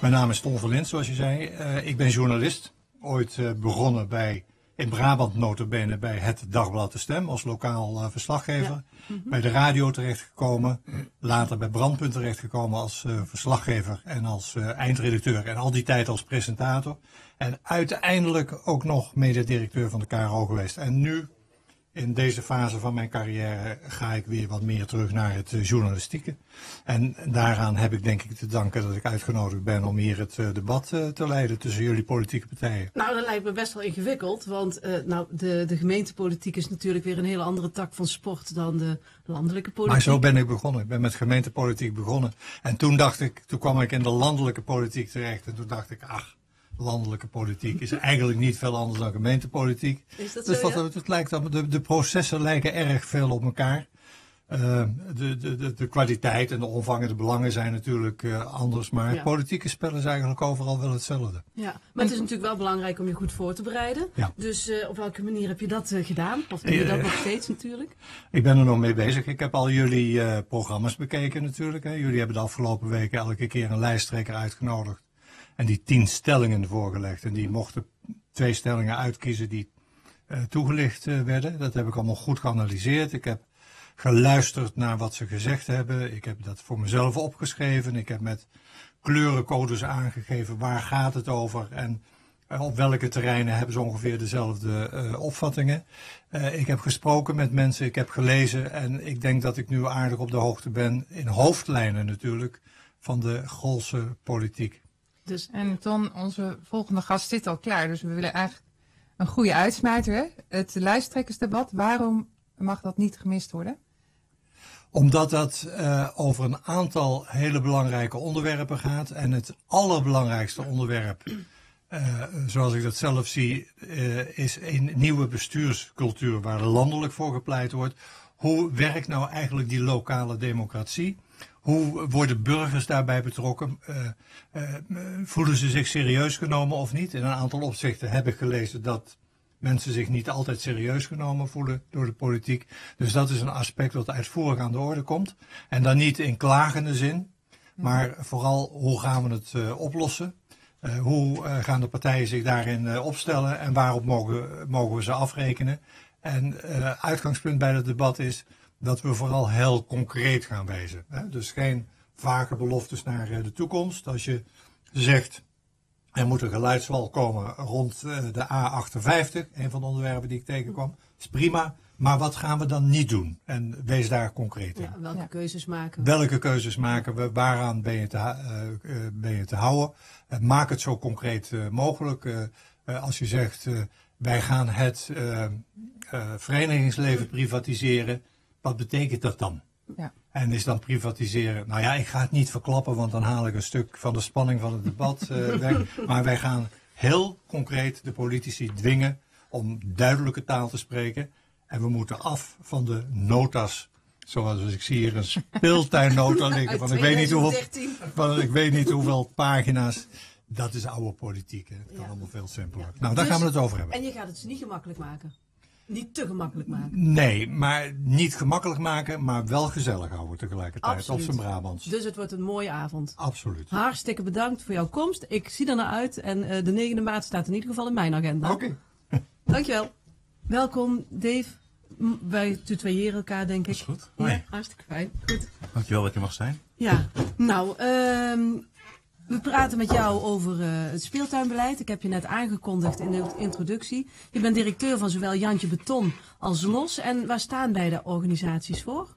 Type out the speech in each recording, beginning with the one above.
Mijn naam is Ton Verlind, zoals je zei. Uh, ik ben journalist. Ooit uh, begonnen bij, in Brabant notabene, bij het Dagblad De Stem als lokaal uh, verslaggever. Ja. Mm -hmm. Bij de radio terechtgekomen. Later bij Brandpunt terechtgekomen als verslaggever en als eindredacteur. En al die tijd als presentator. En uiteindelijk ook nog mededirecteur van de KRO geweest. En nu in deze fase van mijn carrière ga ik weer wat meer terug naar het uh, journalistieke. En daaraan heb ik denk ik te danken dat ik uitgenodigd ben om hier het uh, debat uh, te leiden tussen jullie politieke partijen. Nou, dat lijkt me best wel ingewikkeld, want nou, de, de gemeentepolitiek is natuurlijk weer een hele andere tak van sport dan de landelijke politiek. Maar zo ben ik begonnen. Ik ben met gemeentepolitiek begonnen. En toen dacht ik, toen kwam ik in de landelijke politiek terecht en toen dacht ik, ach, landelijke politiek is eigenlijk niet veel anders dan gemeentepolitiek. Is dat dus zo, wat, het lijkt, de, de processen lijken erg veel op elkaar. Uh, de, de, de, kwaliteit en de omvang en de belangen zijn natuurlijk uh, anders, maar ja. politieke spellen is eigenlijk overal wel hetzelfde. Ja, maar het is natuurlijk wel belangrijk om je goed voor te bereiden. Ja. Dus uh, op welke manier heb je dat gedaan? Of doe je dat nog steeds natuurlijk? Ik ben er nog mee bezig. Ik heb al jullie programma's bekeken natuurlijk. Hè. Jullie hebben de afgelopen weken elke keer een lijsttrekker uitgenodigd en die tien stellingen voorgelegd. En die mochten twee stellingen uitkiezen die uh, toegelicht uh, werden. Dat heb ik allemaal goed geanalyseerd. Ik heb geluisterd naar wat ze gezegd hebben. Ik heb dat voor mezelf opgeschreven. Ik heb met kleurencodes aangegeven waar gaat het over en uh, op welke terreinen hebben ze ongeveer dezelfde opvattingen. Ik heb gesproken met mensen, ik heb gelezen en ik denk dat ik nu aardig op de hoogte ben, in hoofdlijnen natuurlijk, van de Golse politiek. Dus, en Ton, onze volgende gast zit al klaar. Dus we willen eigenlijk een goede uitsmijter. Hè? Het lijsttrekkersdebat, waarom mag dat niet gemist worden? Omdat dat uh, over een aantal hele belangrijke onderwerpen gaat. En het allerbelangrijkste onderwerp, uh, zoals ik dat zelf zie, uh, is een nieuwe bestuurscultuur waar landelijk voor gepleit wordt. Hoe werkt nou eigenlijk die lokale democratie? Hoe worden burgers daarbij betrokken? Uh, uh, voelen ze zich serieus genomen of niet? In een aantal opzichten heb ik gelezen dat mensen zich niet altijd serieus genomen voelen door de politiek. Dus dat is een aspect dat uitvoerig aan de orde komt. En dan niet in klagende zin, maar vooral hoe gaan we het uh, oplossen? hoe gaan de partijen zich daarin opstellen en waarop mogen, mogen we ze afrekenen? En uitgangspunt bij het debat is dat we vooral heel concreet gaan wijzen. Hè? Dus geen vage beloftes naar de toekomst. Als je zegt, er moet een geluidswal komen rond de A58, een van de onderwerpen die ik tegenkwam, is prima. Maar wat gaan we dan niet doen? En wees daar concreet in. Ja, welke ja. keuzes maken we? Welke keuzes maken we? Waaraan ben je te, uh, ben je te houden? Uh, maak het zo concreet uh, mogelijk. als je zegt, wij gaan het verenigingsleven privatiseren wat betekent dat dan? Ja. En is dan privatiseren? Nou ja, ik ga het niet verklappen, want dan haal ik een stuk van de spanning van het debat uh, weg. Maar wij gaan heel concreet de politici dwingen om duidelijke taal te spreken. En we moeten af van de notas. Zoals ik zie hier een speeltuinnota liggen van ik weet, niet hoeveel, van ik weet niet hoeveel pagina's. Dat is oude politiek. Hè. Het kan ja. allemaal veel simpeler. Ja. Nou, daar dus, gaan we het over hebben. En je gaat het ze niet gemakkelijk maken niet te gemakkelijk maken. Nee, maar niet gemakkelijk maken, maar wel gezellig houden tegelijkertijd. Absoluut. Op zijn Brabants. Dus het wordt een mooie avond. Absoluut. Hartstikke bedankt voor jouw komst. Ik zie er naar uit. En uh, de 9e maart staat in ieder geval in mijn agenda. Oké. Okay. Dankjewel. Welkom, Dave. Wij tutoyeren elkaar, denk ik. Dat is goed. Hoi. Ja, hartstikke fijn. Goed. Dankjewel dat je mag zijn. Ja, nou, um, we praten met jou over uh, het speeltuinbeleid. Ik heb je net aangekondigd in de introductie. Je bent directeur van zowel Jantje Beton als LOS. En waar staan beide organisaties voor?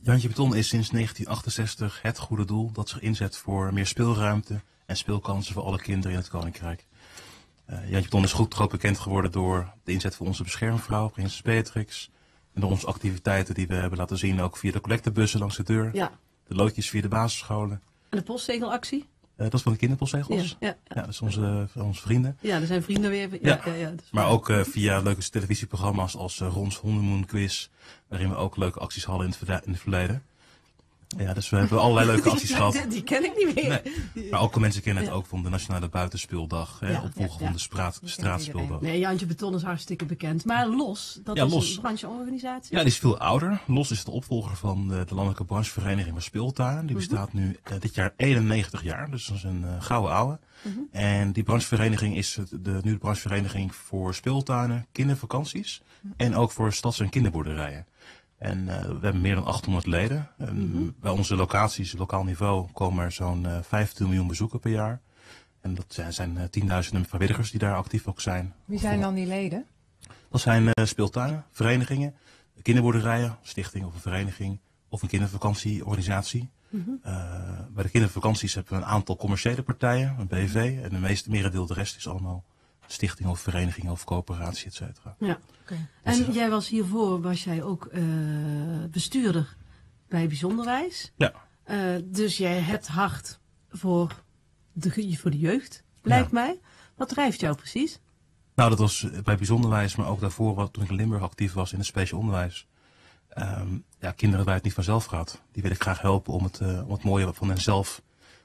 Jantje Beton is sinds 1968 het goede doel dat zich inzet voor meer speelruimte en speelkansen voor alle kinderen in het Koninkrijk. Uh, Jantje Beton is goed groot bekend geworden door de inzet van onze beschermvrouw, Prinses Beatrix. En door onze activiteiten die we hebben laten zien, ook via de collectebussen langs de deur. Ja. De loodjes via de basisscholen. En de postzegelactie? Uh, dat is van de kinderpostzegels. Ja, ja, dat is onze, onze vrienden. Ja, er zijn vrienden weer. Ja, ja. ja, maar ook uh, via leuke televisieprogramma's als Rons Hondenmoon Quiz, waarin we ook leuke acties hadden in het, in het verleden. Ja, dus we hebben allerlei leuke acties gehad. Die, die ken ik niet meer. Maar ook mensen kennen het ook van de Nationale Buitenspeeldag. Hè, Ja, opvolger ja, van de straat, straatspeeldag. Nee, Jantje Beton is hartstikke bekend. Maar LOS, dat Ja, is LOS. een brancheorganisatie. Ja, die is veel ouder. LOS is de opvolger van de, de Landelijke Branchevereniging van Speeltuinen. Mhm. Die bestaat nu eh, dit jaar 91 jaar, dus dat is een eh, gouden oude. Mhm. En die branchevereniging is de, nu de branchevereniging voor speeltuinen, kindervakanties Mhm. en ook voor stads- en kinderboerderijen. En eh, we hebben meer dan 800 leden. En Mhm. Bij onze locaties, lokaal niveau, komen er zo'n eh 15 miljoen bezoeken per jaar. En dat zijn, zijn eh, tienduizenden vrijwilligers die daar actief ook zijn. Wie zijn dan die leden? Dat zijn eh, speeltuinen, verenigingen, kinderboerderijen, stichting of een vereniging of een kindervakantieorganisatie. Eh, bij de kindervakanties hebben we een aantal commerciële partijen, een BV, en de meeste merendeel de rest is allemaal stichting of vereniging of coöperatie, et cetera. Ja. En jij was hiervoor, was jij ook eh, bestuurder bij Bijzonderwijs. Ja, Eh, dus jij hebt hart voor de, voor de jeugd, lijkt Ja. mij. Wat drijft jou precies? nou dat was bij bijzonderwijs, maar ook daarvoor wat, toen ik in Limburg actief was in het speciaal onderwijs. Ehm, ja, kinderen waar het niet vanzelf gaat, die wil ik graag helpen om het, eh, om het mooie van henzelf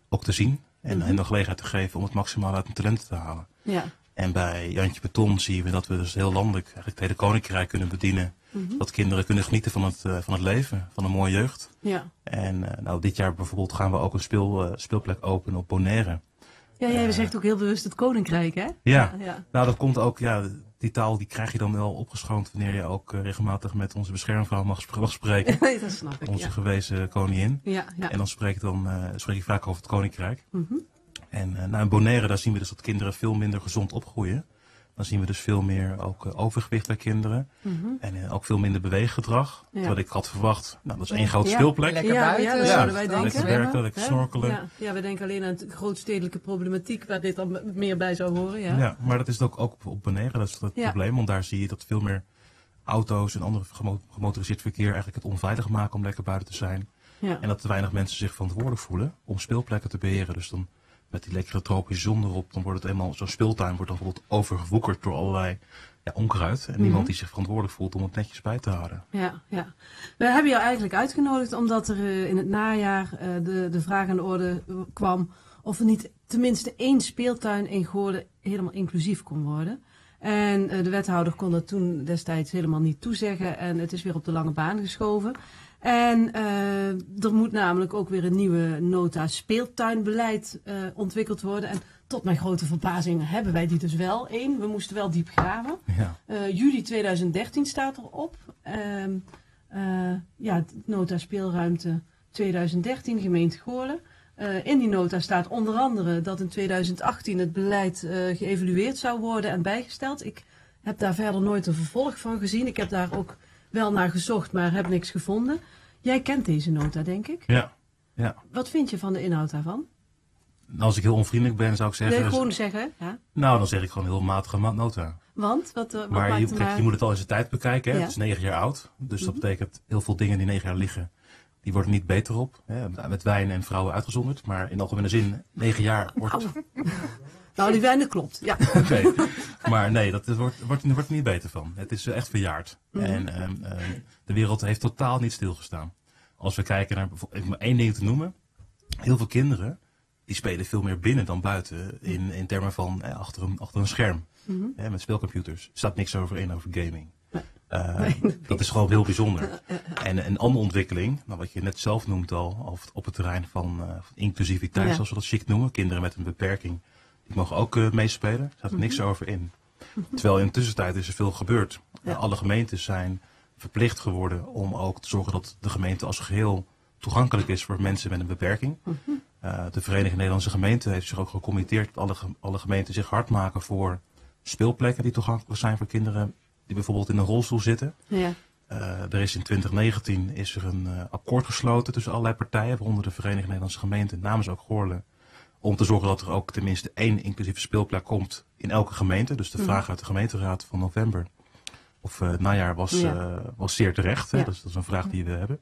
ook te zien. En, en de gelegenheid te geven om het maximaal uit hun talenten te halen. Ja. En bij Jantje Beton zien we dat we dus heel landelijk eigenlijk het hele koninkrijk kunnen bedienen. Dat kinderen kunnen genieten van het, eh, van het leven, van een mooie jeugd. Ja. En eh, nou, dit jaar bijvoorbeeld gaan we ook een speel, eh, speelplek openen op Bonaire. Ja, jij zegt ook heel bewust het koninkrijk, hè? Ja. ja. Nou, dat komt ook, ja, die taal die krijg je dan wel opgeschoond wanneer je ook regelmatig met onze beschermvrouw mag, mag spreken. Nee, dat snap ik. Onze Ja, gewezen koningin. ja. ja. En dan spreek dan, spreek ik vaak over het koninkrijk. Mhm. En eh, nou, in Bonaire, daar zien we dus dat kinderen veel minder gezond opgroeien. Dan zien we dus veel meer ook eh, overgewicht bij kinderen. En eh, ook veel minder beweeggedrag. Mhm. Ja. Wat ik had verwacht. Nou, dat is één grote Ja. speelplek. Lekker Ja, buiten. ja, dat Ja, zouden wij dan denken. Lekker werken, lekker snorkelen. Ja, ja, we denken alleen aan de grootstedelijke problematiek waar dit dan meer bij zou horen. Ja. Ja. maar dat is het ook, ook op Bonaire. Dat is het Ja. probleem. Want daar zie je dat veel meer auto's en ander gemo- gemotoriseerd verkeer eigenlijk het onveilig maken om lekker buiten te zijn. Ja. En dat te weinig mensen zich verantwoordelijk voelen om speelplekken te beheren. Dus dan met die lekkere tropische zon erop, dan wordt het eenmaal, zo'n speeltuin wordt dan bijvoorbeeld overgewoekerd door allerlei ja, onkruid. En Mhm. niemand die zich verantwoordelijk voelt om het netjes bij te houden. Ja, ja. We hebben jou eigenlijk uitgenodigd omdat er eh, in het najaar eh, de, de vraag aan de orde kwam of er niet tenminste één speeltuin in Goorlen helemaal inclusief kon worden. En eh, de wethouder kon dat toen destijds helemaal niet toezeggen en het is weer op de lange baan geschoven. En eh, er moet namelijk ook weer een nieuwe nota speeltuinbeleid eh, ontwikkeld worden. En tot mijn grote verbazing hebben wij die dus wel één. We moesten wel diep graven. Ja. Eh, juli 2013 staat erop. Ehm eh, ja, nota speelruimte 2013, gemeente Goorlen. In die nota staat onder andere dat in 2018 het beleid geëvalueerd zou worden en bijgesteld. Ik heb daar verder nooit een vervolg van gezien. Ik heb daar ook wel naar gezocht, maar heb niks gevonden. Jij kent deze nota, denk ik. Ja. ja. Wat vind je van de inhoud daarvan? Als ik heel onvriendelijk ben, zou ik zeggen. Wil je dus- gewoon zeggen? Ja. nou, dan zeg ik gewoon heel matige ma- nota. Want? Wat, eh, wat Maar maakt je, kijk, maar- je moet het al in zijn tijd bekijken. Hè? Ja. Mhm. Het is negen jaar oud. Dus dat betekent heel veel dingen die negen jaar liggen. Die worden niet beter op. Hè? Met wijn en vrouwen uitgezonderd. Maar in algemene zin, negen jaar wordt... Nou, die weinig klopt. Ja. Oké. Maar nee, dat wordt, wordt, wordt er niet beter van. Het is eh, echt verjaard. Mhm. En ehm, ehm, de wereld heeft totaal niet stilgestaan. Als we kijken naar, maar één ding te noemen. Heel veel kinderen, die spelen veel meer binnen dan buiten. In, in termen van eh, achter, een, achter een scherm. Mhm. Met speelcomputers. Er staat niks over in over gaming. Eh, Dat is gewoon heel bijzonder. En een andere ontwikkeling, nou, wat je net zelf noemt al, op het terrein van, van inclusiviteit, Ja. zoals we dat chic noemen. Kinderen met een beperking, die mogen ook eh, meespelen. Er staat niks over in. Terwijl in de tussentijd is er veel gebeurd. Ja. Alle gemeentes zijn verplicht geworden om ook te zorgen dat de gemeente als geheel toegankelijk is voor mensen met een beperking. Eh, de Vereniging Nederlandse Gemeenten heeft zich ook gecommitteerd dat alle, alle gemeenten zich hard maken voor speelplekken die toegankelijk zijn voor kinderen die bijvoorbeeld in een rolstoel zitten. Ja. Eh, er is in 2019 is er een akkoord gesloten tussen allerlei partijen, waaronder de Vereniging Nederlandse Gemeenten, namens ook Goorlen, om te zorgen dat er ook tenminste één inclusieve speelplek komt in elke gemeente. Dus de Mhm. vraag uit de gemeenteraad van november of het najaar was, Ja. eh, was zeer terecht. Hè? Ja. Dus dat is een vraag die we hebben.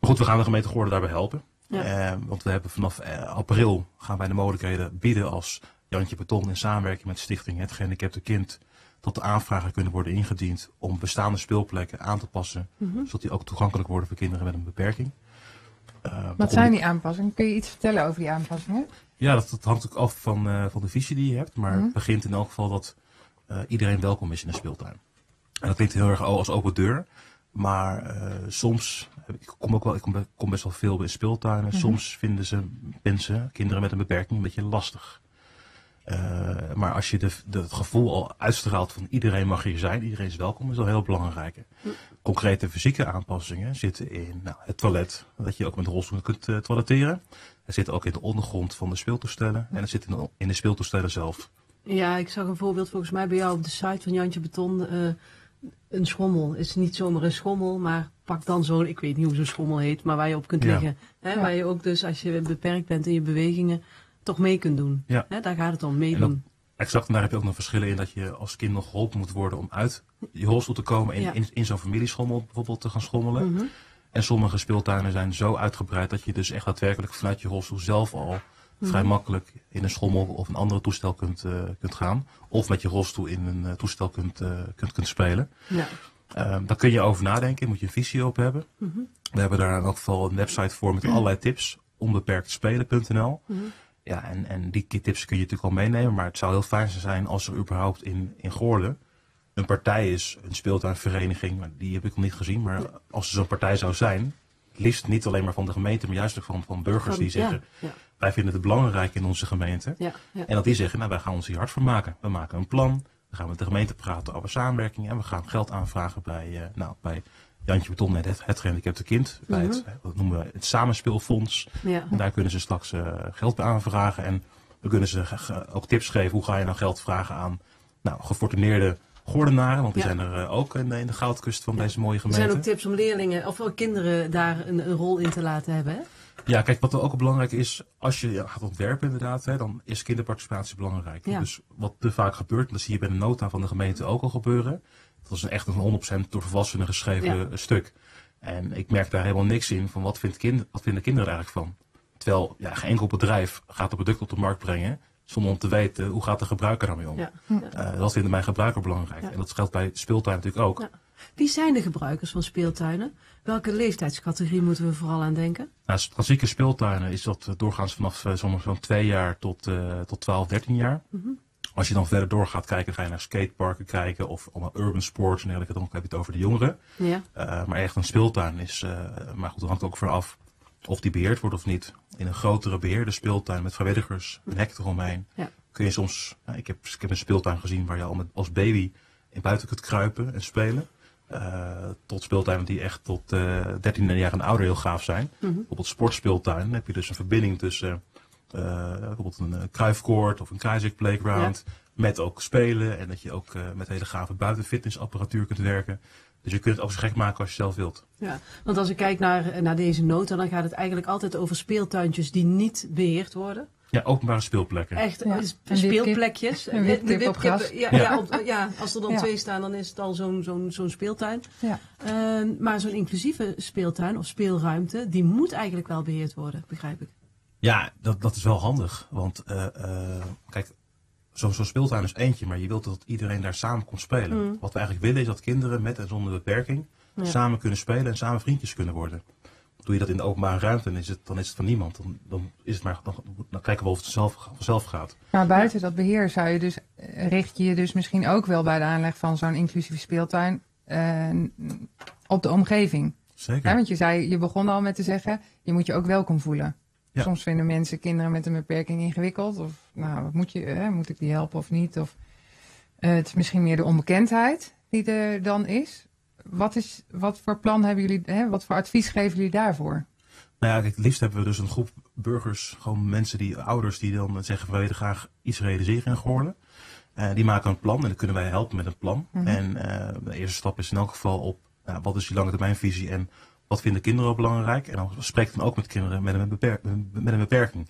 Maar goed, we gaan de gemeente Goorlen daarbij helpen. Ja. Eh, want we hebben vanaf april gaan wij de mogelijkheden bieden als Jantje Beton in samenwerking met Stichting Het Gehandicapte Kind dat de aanvragen kunnen worden ingediend om bestaande speelplekken aan te passen, Mhm. zodat die ook toegankelijk worden voor kinderen met een beperking. Uh, Wat zijn die aanpassingen? Kun je iets vertellen over die aanpassingen? Ja, dat, dat hangt ook af van, uh, van de visie die je hebt. Maar Mhm. het begint in elk geval dat uh, iedereen welkom is in de speeltuin. En dat klinkt heel erg als open deur. Maar uh, soms, ik kom ook wel, ik kom, kom best wel veel in speeltuinen. Mhm. Soms vinden ze mensen, kinderen met een beperking, een beetje lastig. Maar als je de, de, het gevoel al uitstraalt van iedereen mag hier zijn, iedereen is welkom, is wel heel belangrijk. Concrete fysieke aanpassingen zitten in nou, het toilet, dat je ook met rolstoelen kunt toiletteren. Het zit ook in de ondergrond van de speeltoestellen en het zit in de, in de speeltoestellen zelf. Ja, ik zag een voorbeeld volgens mij bij jou op de site van Jantje Beton. Uh, een schommel. Het is niet zomaar een schommel, maar pak dan zo'n, ik weet niet hoe zo'n schommel heet, maar waar je op kunt Ja. liggen. Hè, Ja. Waar je ook dus, als je beperkt bent in je bewegingen, toch mee kunt doen. Ja. Hè, daar gaat het om, En meedoen. Exact, en daar heb je ook nog verschillen in dat je als kind nog geholpen moet worden om uit je rolstoel te komen en Ja. in, in zo'n familieschommel bijvoorbeeld te gaan schommelen. Mhm. En sommige speeltuinen zijn zo uitgebreid dat je dus echt daadwerkelijk vanuit je rolstoel zelf al Mhm. vrij makkelijk in een schommel of een andere toestel kunt, eh, kunt gaan. Of met je rolstoel in een eh, toestel kunt, eh, kunt, kunt spelen. Ja. Ehm daar kun je over nadenken, moet je een visie op hebben. Mhm. We hebben daar in elk geval een website voor met allerlei tips. Onbeperktspelen.nl. Mhm. Ja, en, en die tips kun je natuurlijk al meenemen. Maar het zou heel fijn zijn als er überhaupt in, in Goorlen een partij is, een speeltuinvereniging. Maar die heb ik nog niet gezien. Maar als er zo'n partij zou zijn, liefst niet alleen maar van de gemeente, maar juist ook van, van burgers die zeggen, Ja, ja, wij vinden het belangrijk in onze gemeente. ja. En dat die zeggen, nou wij gaan ons hier hard voor maken. We maken een plan, we gaan met de gemeente praten over samenwerking en we gaan geld aanvragen bij, eh, nou, bij Jantje Beton en het, het gehandicapte kind. Bij het, Mhm. dat noemen we het samenspeelfonds. En daar kunnen ze straks eh, geld bij aanvragen. En dan kunnen ze ook tips geven. Hoe ga je nou geld vragen aan nou, gefortuneerde Goordenaren? Want die Ja. zijn er eh, ook in de, in de goudkust van Ja. deze mooie Er gemeente. zijn ook tips om leerlingen of kinderen daar een, een rol in te laten hebben. Hè? Ja, kijk, wat ook belangrijk is, als je gaat ontwerpen inderdaad, hè, dan is kinderparticipatie belangrijk. Ja. Dus wat te vaak gebeurt, dat zie je bij de nota van de gemeente ook al gebeuren. Dat is een echt een 100% door volwassenen geschreven stuk. En ik merk daar helemaal niks in van wat, vindt kind, wat vinden kinderen er eigenlijk van. Terwijl ja, geen enkel bedrijf gaat een product op de markt brengen zonder om te weten hoe gaat de gebruiker daarmee om. Ja. Eh, dat vindt mijn gebruiker belangrijk. Ja. En dat geldt bij speeltuin natuurlijk ook. Ja. Wie zijn de gebruikers van speeltuinen? Welke leeftijdscategorie moeten we vooral aan denken? Nou, klassieke speeltuinen is dat eh, doorgaans vanaf eh, zo'n zo'n 2 jaar tot, eh, tot 12, 13 jaar. Mhm. Als je dan verder door gaat kijken, ga je naar skateparken kijken of allemaal urban sports en dergelijke. Dan heb je het over de jongeren. Ja. Eh, maar echt een speeltuin is, eh, maar goed, dat hangt ook vanaf of die beheerd wordt of niet. In een grotere beheerde speeltuin met vrijwilligers, een hek eromheen, Ja. kun je soms, nou, ik, heb, ik heb een speeltuin gezien waar je al met, als baby in buiten kunt kruipen en spelen. Eh, tot speeltuinen die echt tot eh 13 jaar en ouder heel gaaf zijn. Mhm. Bijvoorbeeld sportspeeltuin heb je dus een verbinding tussen eh, bijvoorbeeld een uh, kruifkoord of een Kruisik playground. Met ook spelen en dat je ook uh, met hele gave buitenfitnessapparatuur kunt werken. Dus je kunt het ook zo gek maken als je zelf wilt. Ja, want als ik kijk naar, naar deze nota, dan gaat het eigenlijk altijd over speeltuintjes die niet beheerd worden. Ja, openbare speelplekken. Echt Ja, is- een speelplekjes. Een wipkip op gras. Ja, Ja. ja. op- ja, als er dan Ja. twee staan, dan is het al zo'n zo'n zo'n speeltuin. Ja. Ehm, maar zo'n inclusieve speeltuin of speelruimte, die moet eigenlijk wel beheerd worden, begrijp ik. Ja, dat, dat is wel handig. Want eh, eh, kijk, zo'n zo speeltuin is eentje, maar je wilt dat iedereen daar samen komt spelen. Mm. Wat we eigenlijk willen is dat kinderen met en zonder beperking Ja. samen kunnen spelen en samen vriendjes kunnen worden. Doe je dat in de openbare ruimte, dan is het, dan is het van niemand. Dan, dan, is het maar, dan, dan kijken we of het zelf, vanzelf gaat. Maar buiten dat beheer zou je dus, eh, richt je je dus misschien ook wel bij de aanleg van zo'n inclusieve speeltuin eh, op de omgeving. Zeker. Ja, want je, zei, je begon al met te zeggen, je moet je ook welkom voelen. Ja. Soms vinden mensen kinderen met een beperking ingewikkeld. Of nou, wat moet, je, hè, moet ik die helpen of niet? Of, eh, het is misschien meer de onbekendheid die er dan is. Wat, is, wat voor plan hebben jullie, hè, wat voor advies geven jullie daarvoor? Nou ja, kijk, het liefst hebben we dus een groep burgers, gewoon mensen die, ouders die dan zeggen, we willen graag iets realiseren in Goorlen. Eh, die maken een plan en dan kunnen wij helpen met een plan. Mhm. En eh, de eerste stap is in elk geval op, nou, wat is je lange termijnvisie en wat vinden kinderen ook belangrijk? En dan spreek dan ook met kinderen met een, beper met een beperking.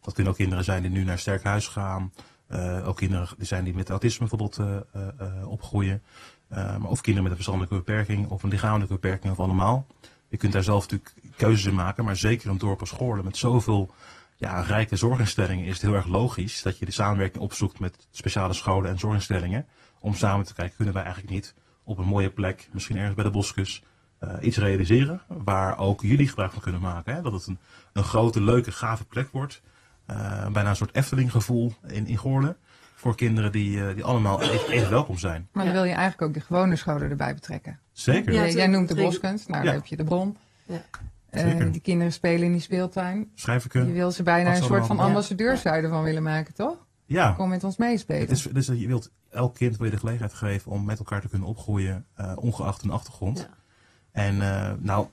Dat kunnen ook kinderen zijn die nu naar sterk huis gaan. Uh, ook kinderen die zijn die met autisme bijvoorbeeld uh, uh, opgroeien. maar of kinderen met een verstandelijke beperking of een lichamelijke beperking of allemaal. Je kunt daar zelf natuurlijk keuzes in maken. Maar zeker een dorp als Goorlen met zoveel ja, rijke zorginstellingen is het heel erg logisch dat je de samenwerking opzoekt met speciale scholen en zorginstellingen. Om samen te kijken, kunnen wij eigenlijk niet op een mooie plek, misschien ergens bij de boskus, eh, iets realiseren waar ook jullie gebruik van kunnen maken. Hè? Dat het een, een grote, leuke, gave plek wordt. Eh, bijna een soort Efteling gevoel in, in Goorlen. Voor kinderen die, eh, die allemaal even, even welkom zijn. Maar dan wil je eigenlijk ook de gewone scholen erbij betrekken. Zeker. Ja, Jij- noemt de boskunst, nou Ja. dan heb je de bron. Ja. Eh, die kinderen spelen in die speeltuin. Schrijven Je wil ze bijna een soort van allemaal- ambassadeur zouden van willen maken, toch? Ja, Kom met ons meespelen. Het is, dus je wilt elk kind wil je de gelegenheid geven om met elkaar te kunnen opgroeien, eh, ongeacht hun achtergrond. En eh, nou,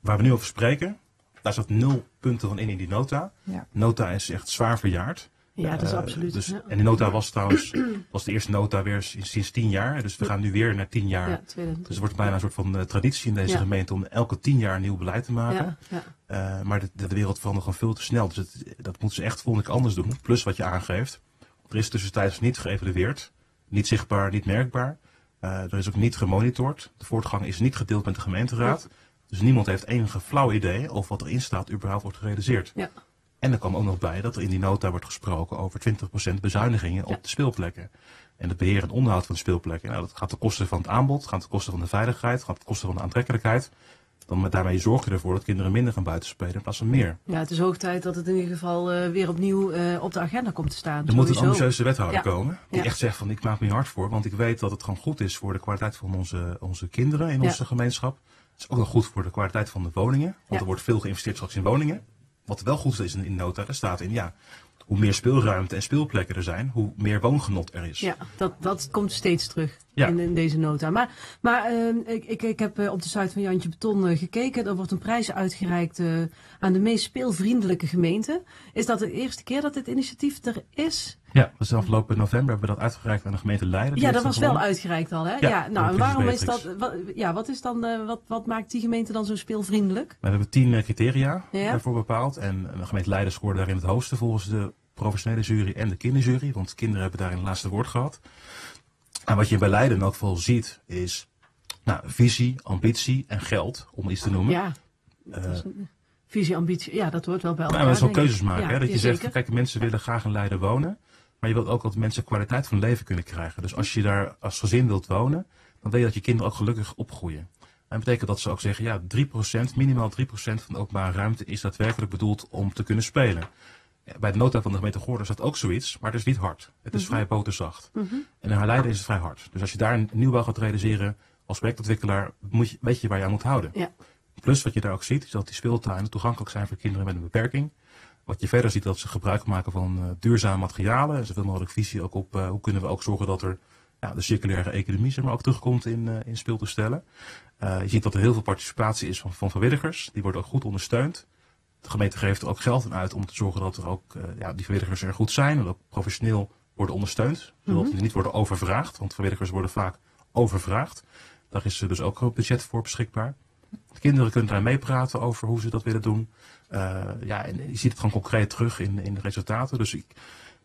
waar we nu over spreken, daar zat nul punten van in in die nota. Ja. Nota is echt zwaar verjaard. Ja, dat is Eh, absoluut. Dus, ja. En die nota was trouwens was de eerste nota weer sinds, tien jaar. Dus we gaan nu weer naar tien jaar. Ja, 2000. Dus het wordt bijna een soort van eh, traditie in deze Ja. gemeente om elke tien jaar een nieuw beleid te maken. ja, ja. Eh, maar de, de, de wereld verandert gewoon veel te snel. Dus het, dat moeten ze echt volgende keer anders doen. Plus wat je aangeeft. Er is tussentijds niet geëvalueerd. Niet zichtbaar, niet merkbaar. Eh, er is ook niet gemonitord. De voortgang is niet gedeeld met de gemeenteraad. Dus niemand heeft enige flauw idee of wat erin staat überhaupt wordt gerealiseerd. Ja. En er kwam ook nog bij dat er in die nota wordt gesproken over 20% bezuinigingen op de speelplekken. En het beheer en onderhoud van de speelplekken. Nou, dat gaat ten koste van het aanbod, gaat ten koste van de veiligheid, gaat ten koste van de aantrekkelijkheid. Dan met daarmee zorg je ervoor dat kinderen minder gaan buiten spelen in plaats van meer. ja, het is hoog tijd dat het in ieder geval eh, weer opnieuw eh, op de agenda komt te staan. Er moet een ambitieuze wethouder Ja. komen die Ja. echt zegt van ik maak me hard voor, want ik weet dat het gewoon goed is voor de kwaliteit van onze, onze kinderen in Ja. onze gemeenschap. Het is ook wel goed voor de kwaliteit van de woningen, want er wordt veel geïnvesteerd straks in woningen. Wat wel goed is in, in nota, daar staat in ja, hoe meer speelruimte en speelplekken er zijn, hoe meer woongenot er is. Ja, dat, dat komt steeds terug Ja. in, in deze nota. Maar, maar eh, ik, ik, ik heb eh, op de site van Jantje Beton eh, gekeken. Er wordt een prijs uitgereikt eh, aan de meest speelvriendelijke gemeente. Is dat de eerste keer dat dit initiatief er is? Ja, dus afgelopen november hebben we dat uitgereikt aan de gemeente Leiden. Ja, dat was wel uitgereikt al, hè? Ja, nou, en waarom is dat... Wat, ja, wat, is dan, wat, wat maakt die gemeente dan zo speelvriendelijk? We hebben tien criteria Ja. daarvoor bepaald. En de gemeente Leiden scoorde daarin het hoogste volgens de professionele jury en de kinderjury. Want kinderen hebben daarin het laatste woord gehad. En wat je bij Leiden in elk geval ziet is nou, visie, ambitie en geld, om iets te noemen. Ja, dat is een visie, ambitie. Ja, dat hoort wel bij Nou, elkaar. we zullen denk ik. keuzes maken. Ja, hè? Dat je zegt, zeker. kijk, mensen willen graag in Leiden wonen. Maar je wilt ook dat mensen kwaliteit van leven kunnen krijgen. Dus als je daar als gezin wilt wonen, dan wil je dat je kinderen ook gelukkig opgroeien. En dat betekent dat ze ook zeggen, ja, 3%, minimaal 3% van de openbare ruimte is daadwerkelijk bedoeld om te kunnen spelen. Bij de nota van de gemeente Goorlen staat ook zoiets, maar het is niet hard. Het is vrij boterzacht. En in Leiden is het vrij hard. Dus als je daar een nieuwbouw gaat realiseren als projectontwikkelaar, moet je, weet je waar je aan moet houden. Ja. Plus wat je daar ook ziet, is dat die speeltuinen toegankelijk zijn voor kinderen met een beperking. Wat je verder ziet, dat ze gebruik maken van eh, duurzame materialen. En zoveel mogelijk visie ook op eh, hoe kunnen we ook zorgen dat er ja, de circulaire economie zeg maar, ook terugkomt in, eh in speeltoestellen. Je ziet dat er heel veel participatie is van, van vrijwilligers. Die worden ook goed ondersteund. De gemeente geeft er ook geld aan uit om te zorgen dat er ook, eh, ja, die vrijwilligers er goed zijn. En ook professioneel worden ondersteund. Zodat die niet worden overvraagd. Want vrijwilligers worden vaak overvraagd. Daar is er dus ook een budget voor beschikbaar. De kinderen kunnen daar meepraten over hoe ze dat willen doen. Eh, ja, en je ziet het gewoon concreet terug in, in de resultaten. Dus ik,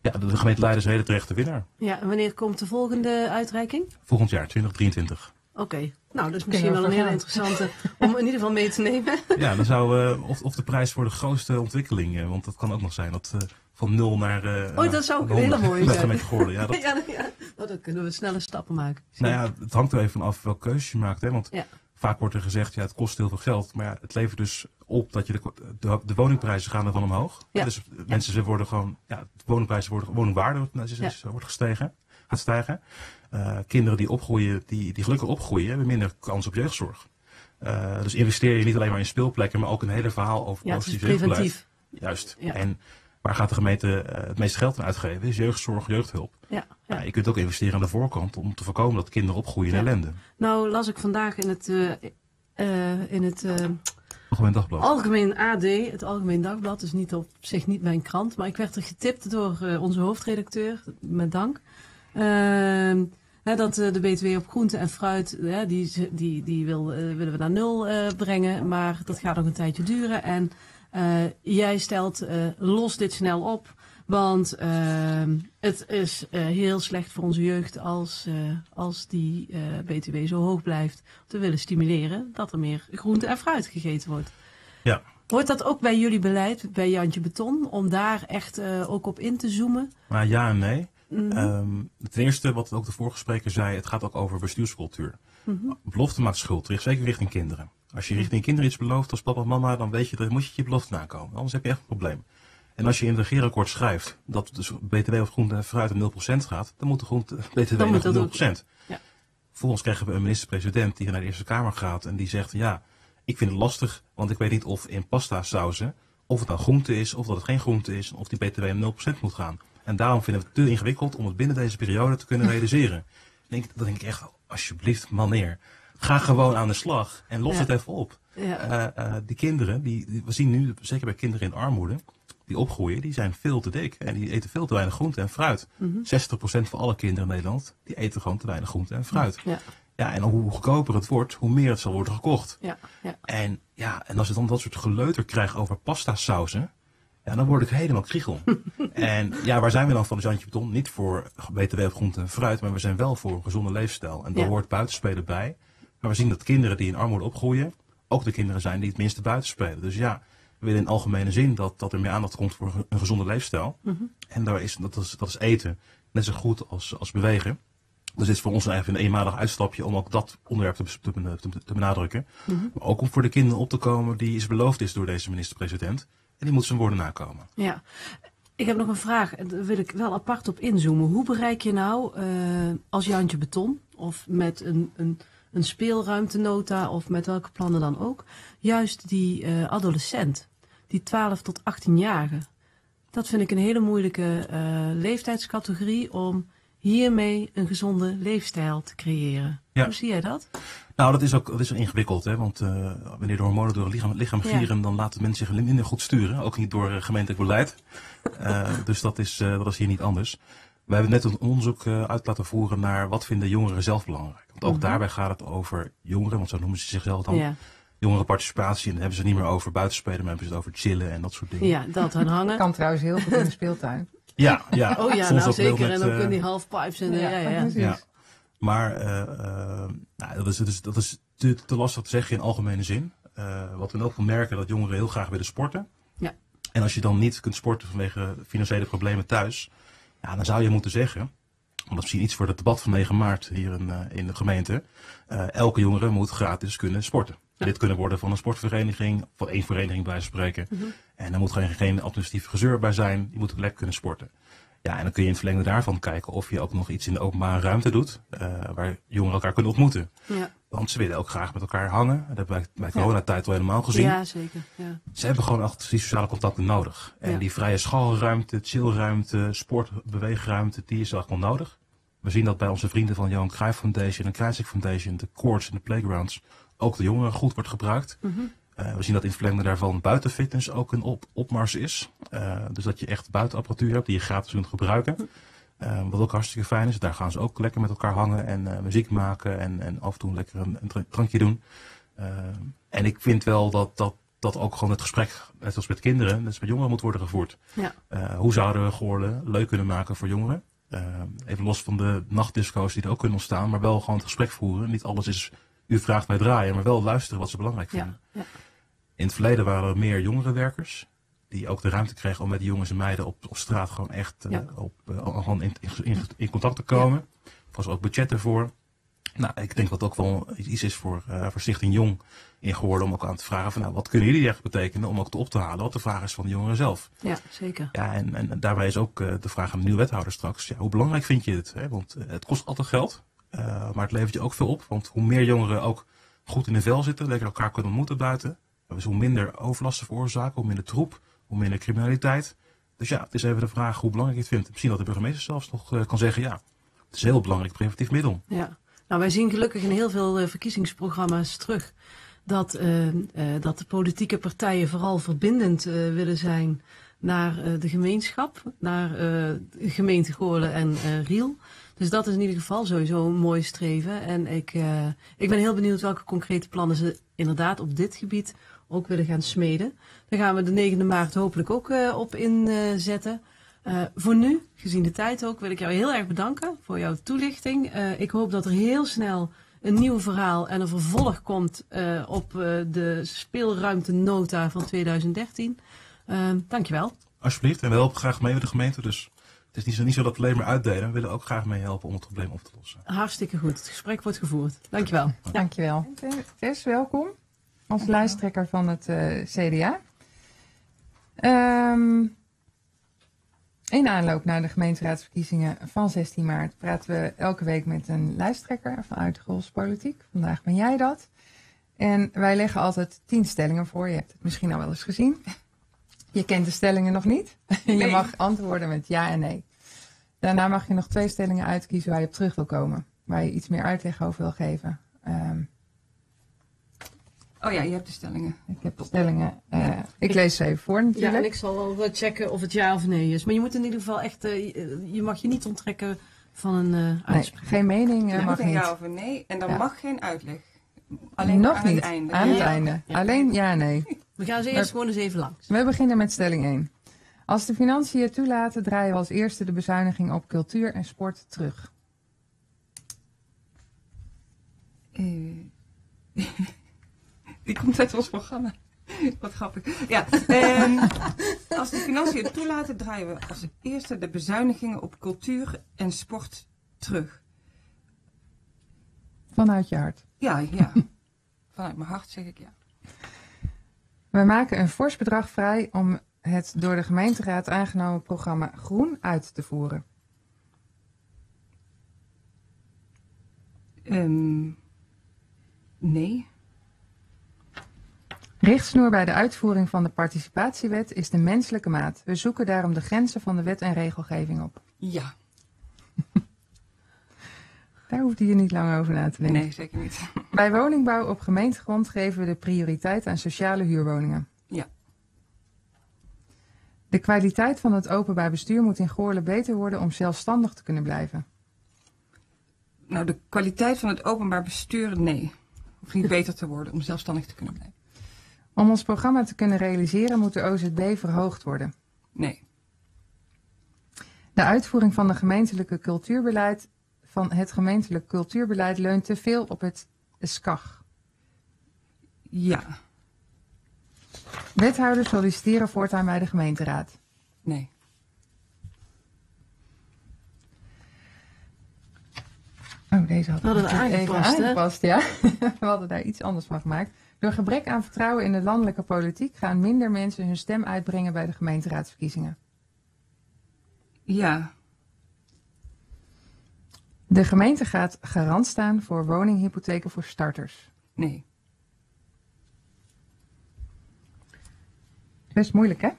ja, de, de gemeente Leiden is een hele terechte winnaar. Ja, en wanneer komt de volgende uitreiking? Volgend jaar, 2023. Oké, nou, dat is misschien we wel een hele gaan. interessante om in ieder geval mee te nemen. Ja, dan zou, eh, of, of de prijs voor de grootste ontwikkeling. eh, want dat kan ook nog zijn. Dat eh, van nul naar. eh, Oh, dat zou ook 100 hele mooi zijn. Ja, dat, ja, ja. Oh, dan kunnen we snelle stappen maken. nou ja, het hangt er even af welke keuze je maakt. Hè? Want Ja. vaak wordt er gezegd, ja, het kost heel veel geld. Maar ja, het levert dus op dat je de, de, de woningprijzen gaan ervan omhoog. Ja. Dus mensen ze worden gewoon, ja, de woningprijzen worden, woningwaarde wordt, nou, is, is- wordt gestegen, gaat stijgen. Eh, kinderen die opgroeien, die, die gelukkig opgroeien, hebben minder kans op jeugdzorg. Eh, dus investeer je niet alleen maar in speelplekken, maar ook een hele verhaal over Ja, positief jeugdbeleid. Juist. Ja. En waar gaat de gemeente eh, het meeste geld aan uitgeven? Is jeugdzorg, jeugdhulp. Ja, Ja. je kunt ook investeren aan de voorkant om te voorkomen dat kinderen opgroeien in ellende. Nou las ik vandaag in het, in het Algemeen dagblad. Algemeen AD, het Algemeen Dagblad, is niet op zich niet mijn krant, maar ik werd er getipt door onze hoofdredacteur, met dank. Ehm, hè, dat eh, de BTW op groente en fruit, hè, die, die, die wil, eh, willen we naar nul eh, brengen, maar dat gaat nog een tijdje duren. En jij stelt, los dit snel op, want ehm, het is heel slecht voor onze jeugd als, als die BTW zo hoog blijft. Te willen stimuleren dat er meer groente en fruit gegeten wordt. Ja. Hoort dat ook bij jullie beleid, bij Jantje Beton, om daar echt ook op in te zoomen? Maar ja en nee. Mhm. Ten eerste, wat ook de vorige spreker zei, het gaat ook over bestuurscultuur. Belofte maakt schuld, zeker richting kinderen. Als je richting kinderen iets belooft als papa en mama, dan weet je, dan moet je je belofte nakomen. Anders heb je echt een probleem. En als je in het regeerakkoord schrijft dat dus BTW op groente en fruit op 0% gaat, dan moet de groente BTW Dan dat 0%. Ja. Vervolgens krijgen we een minister-president die naar de Eerste Kamer gaat en die zegt, ja, ik vind het lastig, want ik weet niet of in pasta sauzen, of het nou groente is, of dat het geen groente is, of die BTW op 0% moet gaan. En daarom vinden we het te ingewikkeld om het binnen deze periode te kunnen realiseren. Dan denk, dan denk ik echt, alsjeblieft, maneer. Ga gewoon aan de slag en los Ja. het even op. Ja. Eh, eh, die kinderen, die, die- we zien nu, zeker bij kinderen in armoede, die opgroeien, die zijn veel te dik. En die eten veel te weinig groente en fruit. 60% van alle kinderen in Nederland, die eten gewoon te weinig groente en fruit. Ja, Ja, en hoe goedkoper het wordt, hoe meer het zal worden gekocht. ja, ja. En ja, en als je dan dat soort geleuter krijgt over pasta sauzen, ja, dan word ik helemaal kriegel. en ja, waar zijn we dan van de Jantje Beton? Niet voor BTW op groente en fruit, maar we zijn wel voor een gezonde leefstijl. En daar Ja. hoort buitenspelen bij. Maar we zien dat kinderen die in armoede opgroeien, ook de kinderen zijn die het minste buiten spelen. Dus ja, we willen in algemene zin dat, dat er meer aandacht komt voor een gezonde leefstijl. En daar is, dat, is, dat is eten net zo goed als, als bewegen. Dus dit is voor ons eigenlijk een eenmalig uitstapje om ook dat onderwerp te, te, ben- te, te benadrukken. Maar ook om voor de kinderen op te komen die is beloofd is door deze minister-president. En die moet zijn woorden nakomen. Ja. Ik heb nog een vraag, en daar wil ik wel apart op inzoomen. Hoe bereik je nou eh, als Jantje Beton, of met een, een, een speelruimtenota, of met welke plannen dan ook, juist die eh, adolescent, die 12 tot 18-jarige? Dat vind ik een hele moeilijke eh, leeftijdscategorie om hiermee een gezonde leefstijl te creëren. Ja. Hoe zie jij dat? Nou, dat is ook dat is ook ingewikkeld, hè? want eh, wanneer de hormonen door het lichaam, het lichaam Ja. gieren, dan laten mensen zich minder goed sturen. Ook niet door eh, gemeentelijk beleid. Eh, dus dat is, eh, dat is hier niet anders. We hebben net een onderzoek eh, uit laten voeren naar wat vinden jongeren zelf belangrijk. Want ook daarbij gaat het over jongeren, want zo noemen ze zichzelf dan. Ja, Jongerenparticipatie. En dan hebben ze het niet meer over buitenspelen, maar hebben ze het over chillen en dat soort dingen. ja dat aan hangen. Kan trouwens heel goed in de speeltuin. Ja, ja. Oh ja, Soms nou zeker. met, en ook in die halfpipes en de, ja, ja, ja. precies. Ja. Maar eh, eh, nou, dat is, dat is, dat is te, te lastig te zeggen in algemene zin. Eh, wat we in elk geval merken, dat jongeren heel graag willen sporten. Ja. En als je dan niet kunt sporten vanwege financiële problemen thuis, ja, dan zou je moeten zeggen, want dat is misschien iets voor het debat van 9 maart hier in, in de gemeente, elke jongere moet gratis kunnen sporten. Lid kunnen worden van een sportvereniging, van één vereniging bij spreken. En daar moet geen, geen administratief gezeur bij zijn, je moet lekker kunnen sporten. Ja, en dan kun je in het verlengde daarvan kijken of je ook nog iets in de openbare ruimte doet, eh, waar jongeren elkaar kunnen ontmoeten. Ja, Want ze willen ook graag met elkaar hangen. Dat hebben wij bij coronatijd wel helemaal gezien. ja zeker. Ja. Ze hebben gewoon echt die sociale contacten nodig. En Ja. die vrije schoolruimte, chillruimte, sport, beweegruimte, die is echt wel nodig. We zien dat bij onze vrienden van Johan Cruijff Foundation en Kruisik Foundation, de courts en de playgrounds, ook de jongeren goed wordt gebruikt. Mhm. Eh, we zien dat in het verlengde daarvan buitenfitness ook een op, opmars is. Eh, dus dat je echt buitenapparatuur hebt die je gratis kunt gebruiken. Eh, wat ook hartstikke fijn is. Daar gaan ze ook lekker met elkaar hangen en muziek maken en, en af en toe lekker een, een dra- drankje doen. En ik vind wel dat, dat, dat ook gewoon het gesprek, net als met kinderen, net als met jongeren moet worden gevoerd. Ja. Hoe zouden we Goorlen leuk kunnen maken voor jongeren? Even los van de nachtdisco's die er ook kunnen ontstaan, maar wel gewoon het gesprek voeren. Niet alles is, u vraagt mij draaien, maar wel luisteren wat ze belangrijk vinden. Ja, ja. In het verleden waren er meer jongerenwerkers. Die ook de ruimte kregen om met die jongens en meiden op, op straat gewoon echt eh, op, eh, gewoon in, in, in contact te komen. Er was ook budget ervoor. Nou, ik denk dat ook wel iets is voor, voor Stichting Jong in geworden om ook aan te vragen van nou, wat kunnen jullie echt betekenen om ook te op te halen wat de vraag is van de jongeren zelf. ja zeker. Ja, en, en daarbij is ook de vraag aan de nieuwe wethouder straks. Ja, hoe belangrijk vind je het? Hè? Want het kost altijd geld, maar het levert je ook veel op. Want hoe meer jongeren ook goed in de vel zitten, lekker elkaar kunnen ontmoeten buiten. Dus hoe minder overlasten veroorzaken, hoe minder troep, hoe minder criminaliteit. Dus ja, het is even de vraag hoe belangrijk je het vindt. Misschien dat de burgemeester zelfs nog eh, kan zeggen, ja, het is een heel belangrijk preventief middel. Ja. Nou, wij zien gelukkig in heel veel eh, verkiezingsprogramma's terug dat, eh, dat de politieke partijen vooral verbindend willen zijn naar de gemeenschap, naar gemeente Goorlen en Riel. Dus dat is in ieder geval sowieso een mooi streven. En ik, ik ben heel benieuwd welke concrete plannen ze inderdaad op dit gebied ook willen gaan smeden. Daar gaan we de 9e maart hopelijk ook eh, op inzetten. Eh, voor nu, gezien de tijd ook, wil ik jou heel erg bedanken voor jouw toelichting. Eh, ik hoop dat er heel snel een nieuw verhaal en een vervolg komt eh, op eh, de speelruimtenota van 2013. Eh, dankjewel. Alsjeblieft, en we helpen graag mee met de gemeente. Dus het is niet zo, niet zo dat we alleen maar uitdelen. We willen ook graag meehelpen om het probleem op te lossen. Hartstikke goed. Het gesprek wordt gevoerd. Dankjewel. Dankjewel. Tess, welkom als lijsttrekker van het eh, CDA. Ehm, in aanloop naar de gemeenteraadsverkiezingen van 16 maart praten we elke week met een lijsttrekker vanuit Golfspolitiek. Vandaag ben jij dat. En wij leggen altijd 10 stellingen voor. Je hebt het misschien al wel eens gezien. Je kent de stellingen nog niet. Je mag antwoorden met ja en nee. Daarna mag je nog twee stellingen uitkiezen waar je op terug wil komen. Waar je iets meer uitleg over wil geven. Ehm, Oh ja, je hebt de stellingen. ik heb de stellingen. eh, ik lees ze even voor Ja, en ik zal wel wel checken of het ja of nee is. Maar je moet in ieder geval echt, eh, je- je mag je niet onttrekken van een eh nee, uitspraak. geen mening eh, mag een ja niet. of nee. En dan Ja. mag geen uitleg. Alleen Nog aan niet. het einde. Aan het einde. Ja. Alleen ja en nee. We gaan ze eerst gewoon eens even langs. We beginnen met stelling 1. Als de financiën het toelaten, draaien we als eerste de bezuiniging op cultuur en sport terug. Die komt uit ons programma. Wat grappig. Ja, ehm, als de financiën het toelaten, draaien we als eerste de bezuinigingen op cultuur en sport terug. Vanuit je hart. Ja, ja. Vanuit mijn hart zeg ik ja. We maken een fors bedrag vrij om het door de gemeenteraad aangenomen programma Groen uit te voeren. Ehm, nee. Richtsnoer bij de uitvoering van de participatiewet is de menselijke maat. We zoeken daarom de grenzen van de wet en regelgeving op. Ja. Daar hoefde je niet lang over na te denken. Nee, zeker niet. Bij woningbouw op gemeentegrond geven we de prioriteit aan sociale huurwoningen. Ja. De kwaliteit van het openbaar bestuur moet in Goorlen beter worden om zelfstandig te kunnen blijven. Nou, de kwaliteit van het openbaar bestuur, nee. Hoeft niet beter te worden om zelfstandig te kunnen blijven. Om ons programma te kunnen realiseren moet de OZB verhoogd worden. Nee. De uitvoering van, de gemeentelijke cultuurbeleid, van het gemeentelijk cultuurbeleid leunt te veel op het SCAG. Ja. Wethouders solliciteren voortaan bij de gemeenteraad. Nee. Oh, deze had We hadden het aangepast, ja. We hadden daar iets anders van gemaakt. Door gebrek aan vertrouwen in de landelijke politiek gaan minder mensen hun stem uitbrengen bij de gemeenteraadsverkiezingen. Ja. De gemeente gaat garant staan voor woninghypotheken voor starters. Nee. Best moeilijk, hè?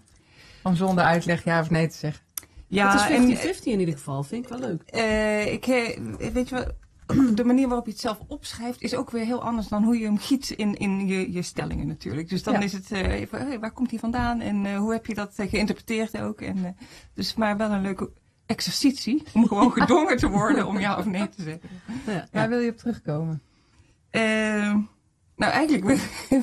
Om zonder uitleg ja of nee te zeggen. Ja, het en is 50-50 in ieder geval, vind ik wel leuk. eh, ik, eh, weet je wat, de manier waarop je het zelf opschrijft is ook weer heel anders dan hoe je hem giet in, in je, je stellingen natuurlijk. Dus dan Ja. is het, eh, even, waar komt hij vandaan en eh, hoe heb je dat eh, geïnterpreteerd ook. En, dus maar wel een leuke exercitie om gewoon gedwongen te worden om ja of nee te zeggen. Ja. Waar wil je op terugkomen? Nou, eigenlijk wil,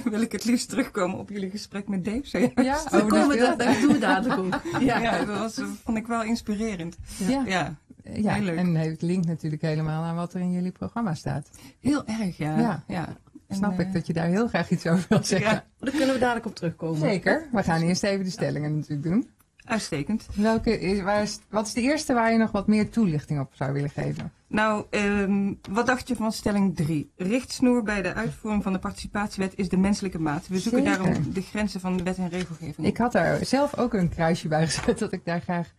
wil ik het liefst terugkomen op jullie gesprek met Dave. Ja. Dan komen we dat, dat doen we dadelijk ook. Ja, dat was, vond ik wel inspirerend. Ja, Ja, ja. en het linkt natuurlijk helemaal aan wat er in jullie programma staat. heel erg, ja. Ja. ja. En, Snap eh, ik dat je daar heel graag iets over wil zeggen. Ja, Daar kunnen we dadelijk op terugkomen. Zeker. We gaan eerst even de stellingen natuurlijk doen. uitstekend. Welke is, waar is, wat is de eerste waar je nog wat meer toelichting op zou willen geven? Nou, ehm, wat dacht je van stelling 3? Richtsnoer bij de uitvoering van de participatiewet is de menselijke maat. We zoeken Zeker. daarom de grenzen van de wet en regelgeving. Ik had daar zelf ook een kruisje bij gezet dat ik daar graag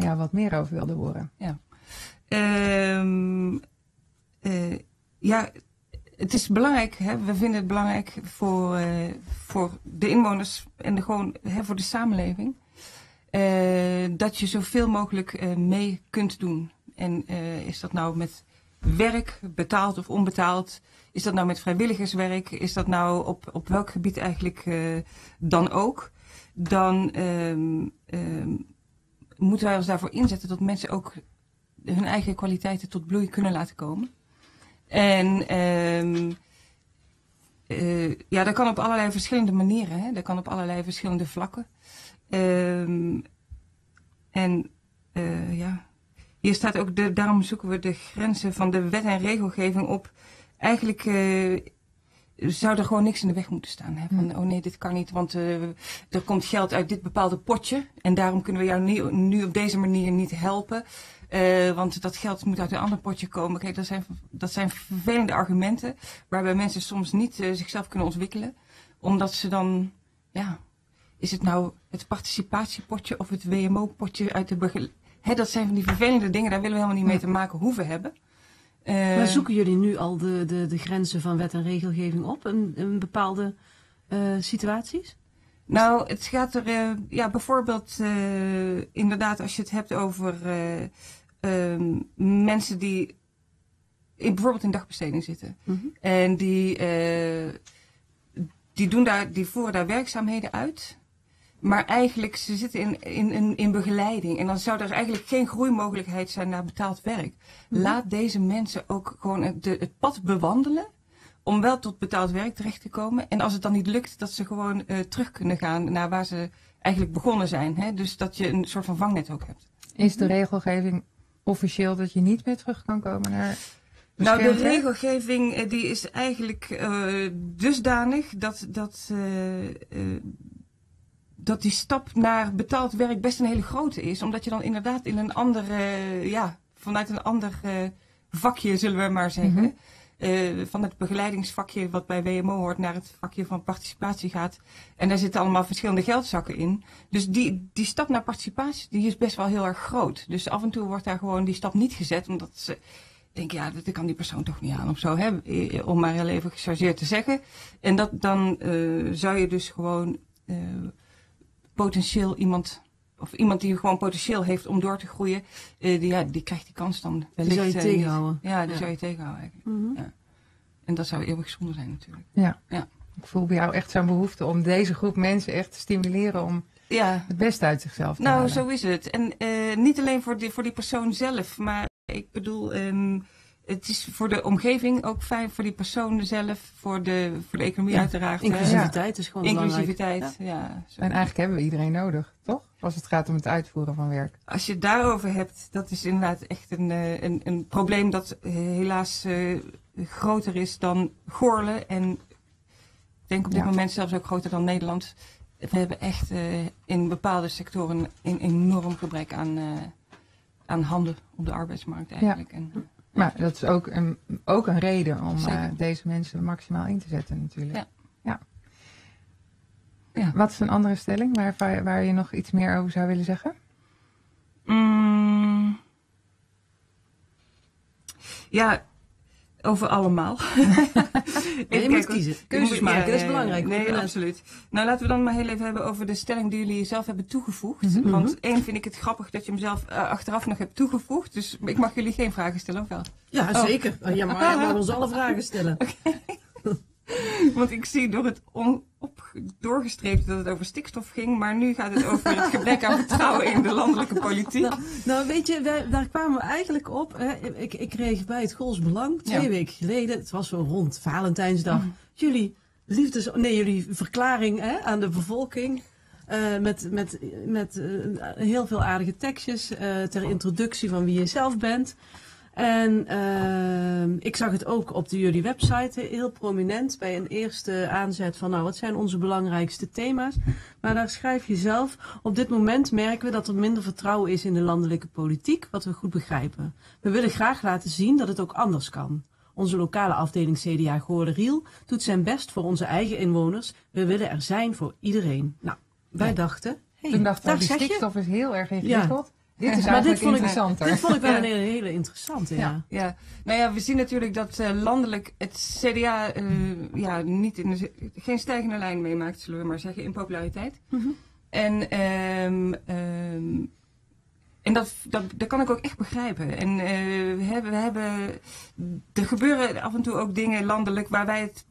jou wat meer over wilde horen. Ehm, eh, ja, het is belangrijk. Hè? We vinden het belangrijk voor, eh, voor de inwoners en de, gewoon, hè, voor de samenleving. eh, dat je zoveel mogelijk mee kunt doen. En is dat nou met werk, betaald of onbetaald? Is dat nou met vrijwilligerswerk? Is dat nou op, op welk gebied eigenlijk dan ook? Dan ehm, ehm, moeten wij ons daarvoor inzetten dat mensen ook hun eigen kwaliteiten tot bloei kunnen laten komen. En ehm, eh, ja, dat kan op allerlei verschillende manieren. Hè? Dat kan op allerlei verschillende vlakken. Ehm, en eh, ja, hier staat ook, de, daarom zoeken we de grenzen van de wet en regelgeving op. Eigenlijk eh, zou er gewoon niks in de weg moeten staan. Hè? Van, oh nee, dit kan niet, want eh, er komt geld uit dit bepaalde potje. En daarom kunnen we jou nu, nu op deze manier niet helpen. Eh, want dat geld moet uit een ander potje komen. Kijk, dat zijn, dat zijn vervelende argumenten. Waarbij mensen soms niet eh, zichzelf kunnen ontwikkelen. Omdat ze dan, ja, is het nou het participatiepotje of het WMO-potje uit de begeleiding? Dat zijn van die vervelende dingen, daar willen we helemaal niet mee te maken hoeven hebben. Eh, Maar zoeken jullie nu al de, de, de grenzen van wet en regelgeving op in, in bepaalde eh, situaties? Nou, het gaat er, eh, ja, bijvoorbeeld, eh, inderdaad, als je het hebt over eh, ehm, mensen die in, bijvoorbeeld in dagbesteding zitten. Mhm. En die, die, doen daar, die voeren daar werkzaamheden uit. Maar eigenlijk, ze zitten in, in, in, in begeleiding. En dan zou er eigenlijk geen groeimogelijkheid zijn naar betaald werk. Laat deze mensen ook gewoon het, de, het pad bewandelen. Om wel tot betaald werk terecht te komen. En als het dan niet lukt, dat ze gewoon eh, terug kunnen gaan naar waar ze eigenlijk begonnen zijn. Hè? Dus dat je een soort van vangnet ook hebt. Is de regelgeving officieel dat je niet meer terug kan komen naar Nou, de regelgeving eh, die is eigenlijk eh, dusdanig dat, dat, dat die stap naar betaald werk best een hele grote is. Omdat je dan inderdaad in een ander, eh, ja, vanuit een ander eh, vakje, zullen we maar zeggen. Mhm. eh, van het begeleidingsvakje wat bij WMO hoort naar het vakje van participatie gaat. En daar zitten allemaal verschillende geldzakken in. Dus die, die stap naar participatie die is best wel heel erg groot. Dus af en toe wordt daar gewoon die stap niet gezet, omdat ze denken, ja, dat kan die persoon toch niet aan of zo, hè? om maar heel even gechargeerd te zeggen. En dat, dan zou je dus gewoon potentieel iemand, of iemand die gewoon potentieel heeft om door te groeien, eh, die, ja, die krijgt die kans dan Die wellicht. zou je eh, tegenhouden. Ja, die Ja. zou je tegenhouden eigenlijk. Mhm. Ja. En dat zou eeuwig zonde zijn natuurlijk. Ja. Ja. Ik voel bij jou echt zo'n behoefte om deze groep mensen echt te stimuleren om Ja, het beste uit zichzelf te Nou, halen. zo is het. En eh, niet alleen voor die, voor die persoon zelf, maar ik bedoel, ehm, het is voor de omgeving ook fijn, voor die persoon zelf, voor de, voor de economie Ja, uiteraard. Inclusiviteit is gewoon Inclusiviteit, ja. zo. En eigenlijk hebben we iedereen nodig, toch? Als het gaat om het uitvoeren van werk. Als je het daarover hebt, dat is inderdaad echt een, eh, een, een probleem dat eh, helaas eh, groter is dan Goorlen. En ik denk op dit Ja. moment zelfs ook groter dan Nederland. We hebben echt eh, in bepaalde sectoren een enorm gebrek aan, eh, aan handen op de arbeidsmarkt eigenlijk. En, Maar dat is ook een, ook een reden om eh, deze mensen maximaal in te zetten natuurlijk. Ja. Ja. Ja. Wat is een andere stelling waar, waar, waar je nog iets meer over zou willen zeggen? Mm. Ja, over allemaal. Ja, je moet kiezen. Keuzes maken, dat is belangrijk. Nee, absoluut. Nou, laten we dan maar heel even hebben over de stelling die jullie zelf hebben toegevoegd. Mhm. Want één vind ik het grappig dat je hem zelf eh, achteraf nog hebt toegevoegd. Dus ik mag jullie geen vragen stellen, of wel? Ja, zeker. Oh, Ja, maar je mag ons alle vragen stellen. Want ik zie door het on, op, doorgestreept dat het over stikstof ging. Maar nu gaat het over het gebrek aan vertrouwen in de landelijke politiek. Nou, nou, weet je, wij, daar kwamen we eigenlijk op. Hè. Ik, ik kreeg bij het Gools Belang twee Ja. weken geleden, het was zo rond Valentijnsdag, jullie liefdes, nee, jullie verklaring hè, aan de bevolking. eh, met met, met eh, heel veel aardige tekstjes eh, ter introductie van wie je zelf bent. En ehm, ik zag het ook op de jullie website heel prominent bij een eerste aanzet van nou wat zijn onze belangrijkste thema's. Maar daar schrijf je zelf, op dit moment merken we dat er minder vertrouwen is in de landelijke politiek, wat we goed begrijpen. We willen graag laten zien dat het ook anders kan. Onze lokale afdeling CDA Goorde Riel doet zijn best voor onze eigen inwoners. We willen er zijn voor iedereen. Nou, wij dachten, hey, Toen dachten we, daar die stikstof is heel erg ingewikkeld. Dit is Maar dit vond, ik, interessanter. dit vond ik wel een hele, hele interessante, ja. Ja. Ja, nou ja, we zien natuurlijk dat eh, landelijk het CDA eh, ja, niet in de, geen stijgende lijn meemaakt, zullen we maar zeggen, in populariteit. Mhm. En, ehm, ehm, en dat, dat, dat kan ik ook echt begrijpen. En eh, we, hebben, we hebben, er gebeuren af en toe ook dingen landelijk waar wij het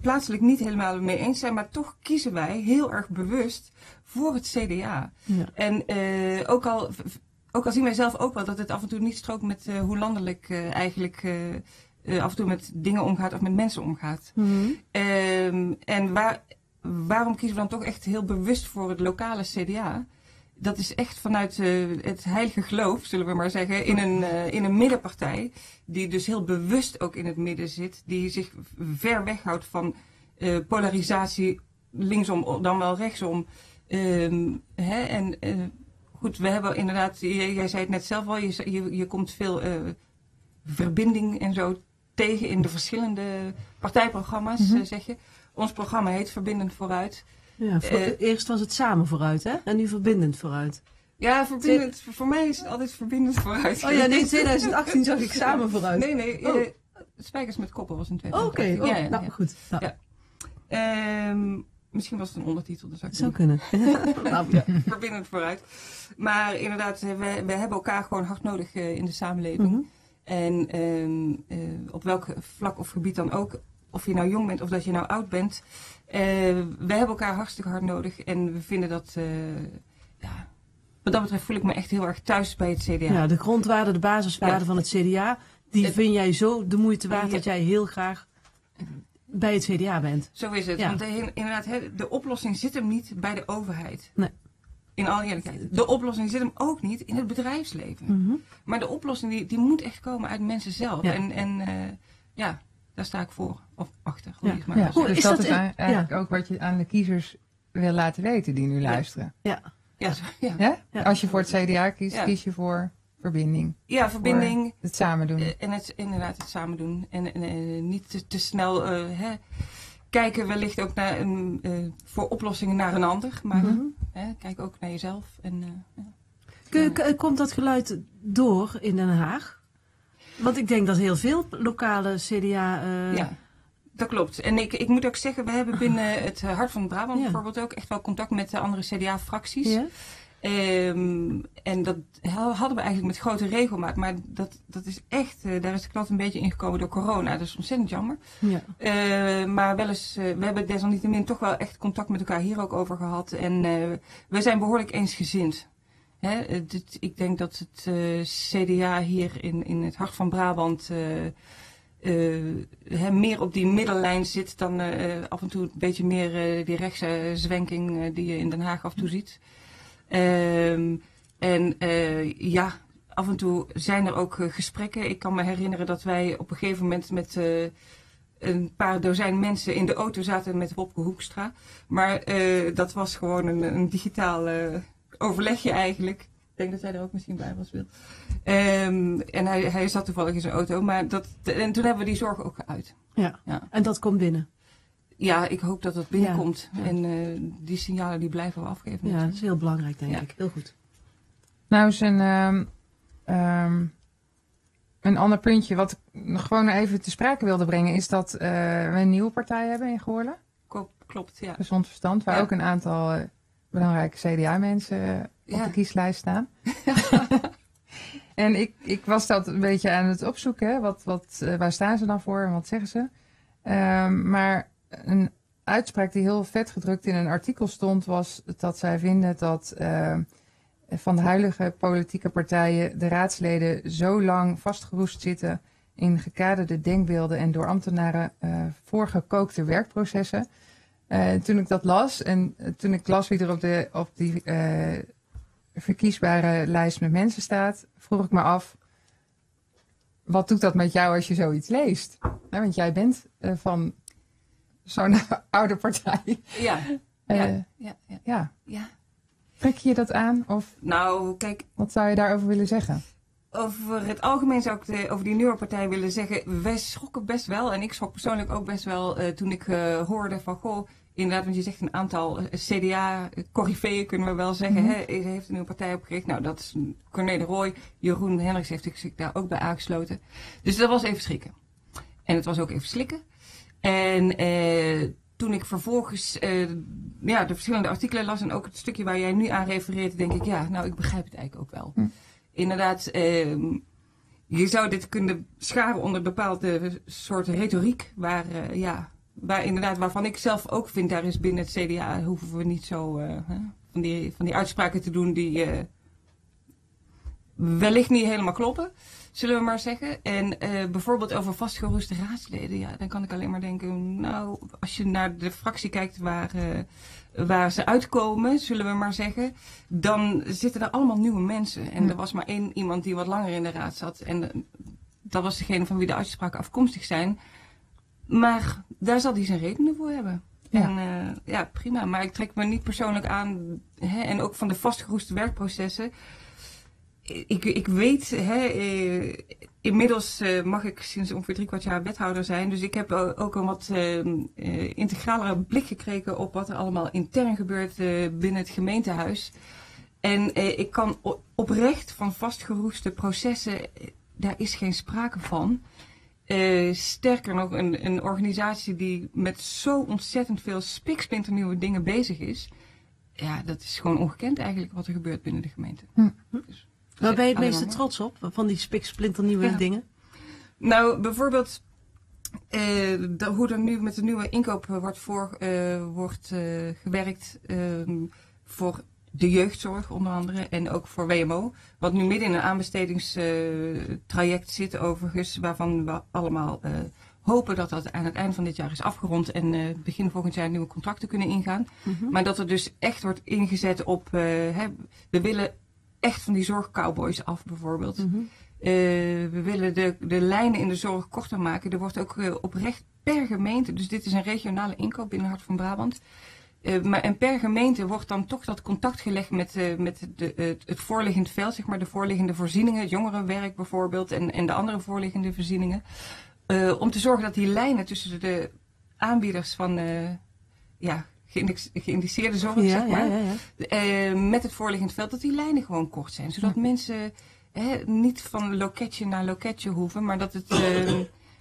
plaatselijk niet helemaal mee eens zijn, maar toch kiezen wij heel erg bewust voor het CDA. Ja. En eh, ook, al, ook al zien wij zelf ook wel dat het af en toe niet strookt met eh, hoe landelijk eh, eigenlijk af en toe met dingen omgaat of met mensen omgaat. Mhm. Ehm, en waar, waarom kiezen we dan toch echt heel bewust voor het lokale CDA? dat is echt vanuit het heilige geloof, zullen we maar zeggen, in een, in een middenpartij. Die dus heel bewust ook in het midden zit. Die zich ver weghoudt van polarisatie linksom dan wel rechtsom. Ehm, hè, en eh, goed, we hebben inderdaad, jij, jij zei het net zelf al, je, je, je komt veel eh, verbinding en zo tegen in de verschillende partijprogramma's, eh, zeg je. Ons programma heet Verbindend Vooruit. Ja, voor- eerst was het samen vooruit, hè? En nu verbindend vooruit. Ja, verbindend, voor mij is het altijd verbindend vooruit. Oh ja, nee, in 2018 zag ik samen vooruit. Nee, nee. Oh. Spijkers met koppen was in Oh, Oké, 2018. oh, ja, ja, nou ja. goed. Nou, Ja. Ehm, misschien was het een ondertitel, dat zou kunnen. nou, ja. Verbindend vooruit. Maar inderdaad, we, we hebben elkaar gewoon hard nodig eh, in de samenleving. Mhm. En ehm, eh, op welk vlak of gebied dan ook, of je nou jong bent of dat je nou oud bent, eh, we hebben elkaar hartstikke hard nodig. En we vinden dat, ja, wat dat betreft voel ik me echt heel erg thuis bij het CDA. Ja, de grondwaarden, de basiswaarden Ja. van het CDA, die Het- vind jij zo de moeite waard Ja. dat jij heel graag bij het CDA bent. Zo is het. Ja. Want de, inderdaad, hè, de oplossing zit hem niet bij de overheid. Nee. In alle eerlijkheid. De oplossing zit hem ook niet in het bedrijfsleven. Mhm. Maar de oplossing die, die moet echt komen uit mensen zelf. Ja. En, en eh, ja, daar sta ik voor. Of achter. Hoe Ja. maar Ja, dus is dat, dat is eigenlijk ook wat je aan de kiezers wil laten weten die nu luisteren. Ja. Ja, ja. Als je voor het CDA kiest, Ja. kies je voor verbinding. ja, verbinding. Het samen doen. eh, En het, inderdaad het samen doen. En, en eh, niet te, te snel eh, hè, kijken wellicht ook naar een, eh, voor oplossingen naar een ander. Maar Mhm. hè, kijk ook naar jezelf. En, eh, ja. Komt dat geluid door in Den Haag? Want ik denk dat heel veel lokale CDA... eh, Ja, dat klopt. En ik, ik moet ook zeggen, we hebben binnen het Hart van Brabant Ja. bijvoorbeeld ook echt wel contact met de andere CDA-fracties. Ja? Ehm, en dat ha- hadden we eigenlijk met grote regelmaat. Maar dat, dat is echt, eh, daar is de klad een beetje ingekomen door corona. Dat is ontzettend jammer. Ja. Eh, maar wel eens, eh, we hebben desalniettemin toch wel echt contact met elkaar hier ook over gehad. En eh, we zijn behoorlijk eensgezind. Hè, dit, ik denk dat het CDA hier in, in het hart van Brabant hè, meer op die middellijn zit dan af en toe een beetje meer die rechtse zwenking die je in Den Haag af en toe ziet. Ehm, en eh, ja, af en toe zijn er ook eh, gesprekken. Ik kan me herinneren dat wij op een gegeven moment met eh, een paar dozijn mensen in de auto zaten met Wopke Hoekstra. Maar dat was gewoon een, een digitaal overlegje eigenlijk. Ik denk dat hij er ook misschien bij was, Wil. Ehm, en hij, hij zat toevallig in zijn auto. Maar dat, en toen hebben we die zorgen ook geuit. ja. Ja. En dat komt binnen. Ja, ik hoop dat dat binnenkomt. Ja. En eh, die signalen die blijven we afgeven. Ja, dat is heel belangrijk, denk Ja. ik. Heel goed. Nou is een, ehm, ehm, een ander puntje wat ik nog gewoon even te sprake wilde brengen... is dat eh, we een nieuwe partij hebben in Goorlen. Klopt, ja. Gezond Verstand, waar Ja. ook een aantal eh, belangrijke CDA-mensen op de kieslijst staan. en ik, ik was dat een beetje aan het opzoeken. hè. Wat, wat, waar staan ze dan voor en wat zeggen ze? Ehm, maar een uitspraak die heel vet gedrukt in een artikel stond... was dat zij vinden dat eh, van de huidige politieke partijen... de raadsleden zo lang vastgeroest zitten in gekaderde denkbeelden... en door ambtenaren eh, voorgekookte werkprocessen... Eh, toen ik dat las en toen ik las wie er op, de, op die verkiesbare lijst met mensen staat, vroeg ik me af, wat doet dat met jou als je zoiets leest? Hè, want jij bent van zo'n oude partij. Ja, Eh, ja, ja. ja, ja, ja. Trek je dat aan of Nou, kijk, wat zou je daarover willen zeggen? over het algemeen zou ik de- over die nieuwe partij willen zeggen, wij schrokken best wel. En ik schrok persoonlijk ook best wel eh, toen ik eh, hoorde van, goh, inderdaad, want je zegt een aantal CDA-corriveeën kunnen we wel zeggen, hè, heeft een nieuwe partij opgericht. Nou, dat is Corné de Rooij, Jeroen Hendricks heeft zich daar ook bij aangesloten. Dus dat was even schrikken. En het was ook even slikken. En eh, toen ik vervolgens eh, ja, de verschillende artikelen las en ook het stukje waar jij nu aan refereert, denk ik, ja, nou, ik begrijp het eigenlijk ook wel. Hm. Inderdaad, ehm, je zou dit kunnen scharen onder bepaalde soorten retoriek, waar, eh, ja, waar inderdaad, waarvan ik zelf ook vind, daar is binnen het CDA, hoeven we niet zo hè, van, die, van die uitspraken te doen die wellicht niet helemaal kloppen. Zullen we maar zeggen. En eh, bijvoorbeeld over vastgeroeste raadsleden, ja, dan kan ik alleen maar denken, nou, als je naar de fractie kijkt waar, eh, waar ze uitkomen, zullen we maar zeggen, dan zitten er allemaal nieuwe mensen. En Ja. er was maar één iemand die wat langer in de raad zat. En eh, dat was degene van wie de uitspraken afkomstig zijn. Maar daar zal hij zijn redenen voor hebben. Ja. En ja, prima. Maar ik trek me niet persoonlijk aan. Hè, en ook van de vastgeroeste werkprocessen. Ik, ik weet, hè, eh, inmiddels eh, mag ik sinds ongeveer drie kwart jaar wethouder zijn. Dus ik heb ook een wat eh, eh, integralere blik gekregen op wat er allemaal intern gebeurt binnen het gemeentehuis. En ik kan oprecht van vastgeroeste processen, daar is geen sprake van. Sterker nog, een, een organisatie die met zo ontzettend veel spiksplinternieuwe dingen bezig is. Ja, dat is gewoon ongekend eigenlijk wat er gebeurt binnen de gemeente. Hm. Dus, Waar ben je het meeste trots op? Van die spiksplinternieuwe Ja. dingen? Nou, bijvoorbeeld eh, de- hoe er nu met de nieuwe inkoop wordt, voor, eh, wordt eh, gewerkt ehm, voor de jeugdzorg onder andere en ook voor WMO. Wat nu midden in een aanbestedingstraject zit overigens, waarvan we allemaal hopen dat dat aan het eind van dit jaar is afgerond en begin volgend jaar nieuwe contracten kunnen ingaan. Mhm. Maar dat er dus echt wordt ingezet op, hè, we willen echt van die zorgcowboys af bijvoorbeeld. Mhm. Eh, we willen de, de lijnen in de zorg korter maken. Er wordt ook eh, oprecht per gemeente, dus dit is een regionale inkoop binnen Hart van Brabant. Eh, maar en per gemeente wordt dan toch dat contact gelegd met, met de, het, het voorliggend veld, zeg maar, de voorliggende voorzieningen, het jongerenwerk bijvoorbeeld en, en de andere voorliggende voorzieningen. Om te zorgen dat die lijnen tussen de aanbieders van ja, geïndiceerde zorg, Ja, zeg maar, ja, ja, ja. eh, met het voorliggend veld, dat die lijnen gewoon kort zijn. Zodat mensen hè, niet van loketje naar loketje hoeven, maar dat, het, eh,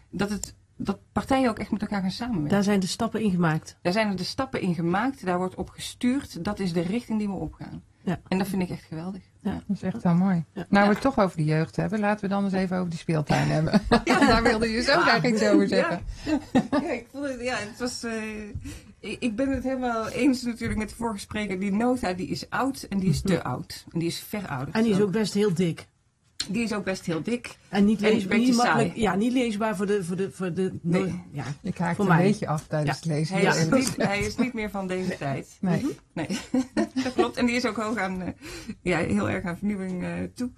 dat, het, dat partijen ook echt met elkaar gaan samenwerken. Daar zijn de stappen in gemaakt. Daar zijn er de stappen in gemaakt, daar wordt op gestuurd. Dat is de richting die we opgaan. Ja. En dat vind ik echt geweldig. Dat is echt wel mooi. Ja. Nou, we het toch over de jeugd hebben. Laten we dan eens even over die speeltuin hebben. Daar wilde je zo graag iets over zeggen. Ja, ik vond het, ja, het was. eh, ik, ik ben het helemaal eens natuurlijk met de vorige spreker. Die nota die is oud en die is te oud. En die is verouderd. En die is ook best heel dik. Die is ook best heel dik. En niet, En makkelijk. saai. Ja, niet leesbaar voor de. Voor de, voor de Nee. ja. Ik haakte Voor een mij. beetje af tijdens het lezen. Hij, is niet, hij is niet meer van deze tijd. Nee. Nee, dat klopt. En die is ook hoog aan, eh, ja, heel erg aan vernieuwing eh, toe.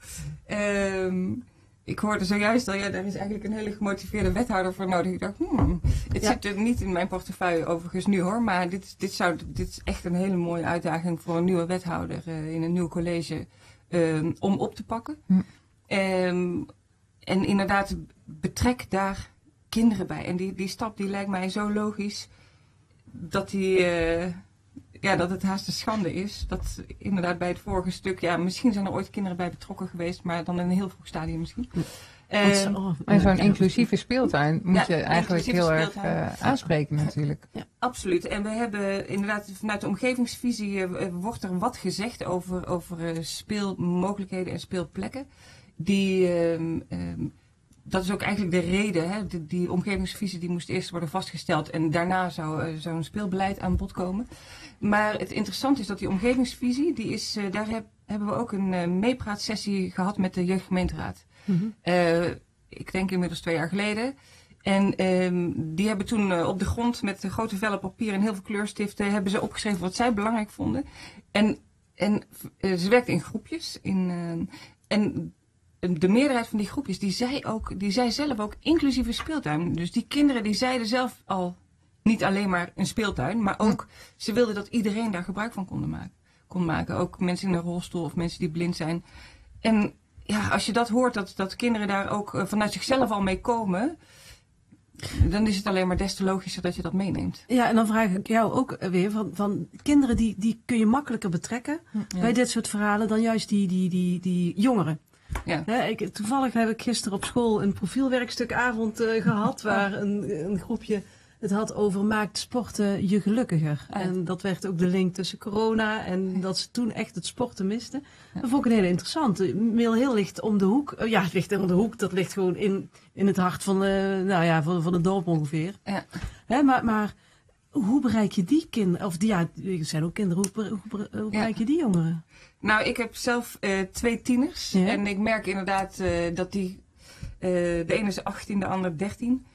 Ehm, ik hoorde zojuist al, ja, daar is eigenlijk een hele gemotiveerde wethouder voor nodig. Ik dacht, hmm, het Ja. zit er niet in mijn portefeuille overigens nu hoor, maar dit, dit, zou, dit is echt een hele mooie uitdaging voor een nieuwe wethouder eh, in een nieuw college ehm, om op te pakken. Hm. Ehm, en inderdaad, betrek daar kinderen bij. En die, die stap die lijkt mij zo logisch dat die, eh, ja, dat het haast een schande is. Dat inderdaad bij het vorige stuk, ja, misschien zijn er ooit kinderen bij betrokken geweest, maar dan in een heel vroeg stadium misschien. Want Eh, zo- oh, En zo'n ja. inclusieve speeltuin moet Ja, je eigenlijk heel erg eh, aanspreken natuurlijk. Absoluut. En we hebben inderdaad vanuit de omgevingsvisie eh, wordt er wat gezegd over, over eh, speelmogelijkheden en speelplekken. Die, ehm, ehm, dat is ook eigenlijk de reden. Hè? Die, die omgevingsvisie die moest eerst worden vastgesteld en daarna zou eh, zo'n speelbeleid aan bod komen. Maar het interessante is dat die omgevingsvisie, die is, eh, daar heb- hebben we ook een eh, meepraatsessie gehad met de jeugdgemeenteraad. Mhm. Ik denk inmiddels twee jaar geleden. En ehm, die hebben toen op de grond met grote vellen papier en heel veel kleurstiften hebben ze opgeschreven wat zij belangrijk vonden. En, en ze werkten in groepjes. In, en de meerderheid van die groepjes, die zei, ook, die zei zelf ook inclusieve speeltuin. Dus die kinderen die zeiden zelf al niet alleen maar een speeltuin, maar ook ze wilden dat iedereen daar gebruik van kon maken. Kon maken. Ook mensen in een rolstoel of mensen die blind zijn. En ja, als je dat hoort, dat, dat kinderen daar ook eh, vanuit zichzelf al mee komen, dan is het alleen maar des te logischer dat je dat meeneemt. Ja, en dan vraag ik jou ook weer van, van kinderen die, die kun je makkelijker betrekken bij dit soort verhalen dan juist die, die, die, die jongeren. Ja. Ik, toevallig heb ik gisteren op school een profielwerkstukavond eh, gehad waar een, een groepje het had over maakt sporten je gelukkiger. Ja. En dat werd ook de link tussen corona en dat ze toen echt het sporten misten. Dat vond ik een hele interessante. Mail heel licht om de hoek. Oh ja, het ligt om de hoek. Dat ligt gewoon in, in het hart van, de, nou ja, van, van het dorp ongeveer. Ja. Hè, maar, maar hoe bereik je die kinderen? Of die, ja, er zijn ook kinderen. Hoe, bereik je die jongeren? Nou, ik heb zelf eh, twee tieners. Ja. En ik merk inderdaad eh, dat die Eh, de ene is 18, de ander 13.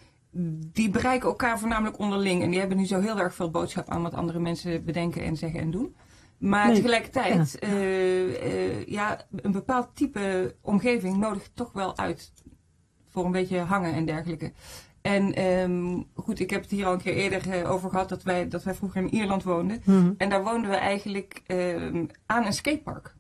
Die bereiken elkaar voornamelijk onderling. En die hebben niet zo heel erg veel boodschap aan wat andere mensen bedenken en zeggen en doen. Maar Nee, tegelijkertijd, ja, een bepaald type omgeving nodigt toch wel uit voor een beetje hangen en dergelijke. En ehm, goed, ik heb het hier al een keer eerder eh, over gehad dat wij, dat wij vroeger in Ierland woonden. Mhm. En daar woonden we eigenlijk ehm, aan een skatepark.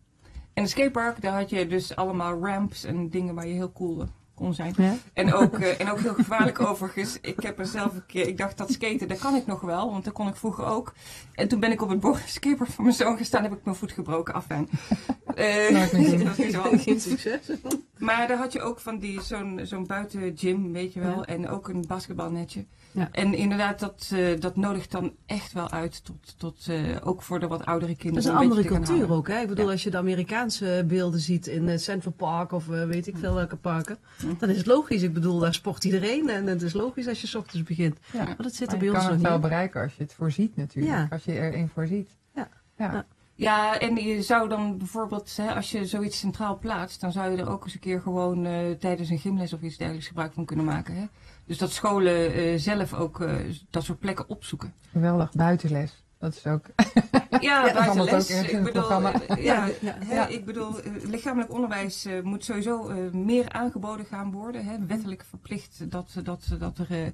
En een skatepark, daar had je dus allemaal ramps en dingen waar je heel cool kon zijn. Ja. En ook, eh, en ook heel gevaarlijk overigens. Ik heb er zelf een keer, ik dacht dat skaten, dat kan ik nog wel, want dat kon ik vroeger ook. En toen ben ik op het bo- skateboard van mijn zoon gestaan, heb ik mijn voet gebroken. Eh, dat handig. Geen succes. Maar daar had je ook van die, zo'n, zo'n buitengym, weet je wel. Ja. En ook een basketbalnetje. Ja. En inderdaad, dat, eh, dat nodigt dan echt wel uit. Tot, tot, eh, ook voor de wat oudere kinderen. Dat is een andere cultuur ook. Hè? Ik bedoel, Ja. als je de Amerikaanse beelden ziet in eh, Central Park of eh, weet ik veel welke parken, dan is het logisch. Ik bedoel, daar sport iedereen en het is logisch als je 's ochtends begint. Ja. Maar dat zit Maar er bij je ons kan nog het wel niet. bereiken als je het voorziet natuurlijk. Ja. Als je erin voorziet. Ja. Ja. Ja. Ja, en je zou dan bijvoorbeeld, hè, als je zoiets centraal plaatst, dan zou je er ook eens een keer gewoon eh, tijdens een gymles of iets dergelijks gebruik van kunnen maken. Hè? Dus dat scholen eh, zelf ook eh, dat soort plekken opzoeken. Geweldig buitenles. Dat is ook. Ja, buitenles. ook Ik bedoel, eh, ja, Ja, hè, ja. ik bedoel, lichamelijk onderwijs eh, moet sowieso eh, meer aangeboden gaan worden. Hè? Wettelijk verplicht dat, dat, dat er eh,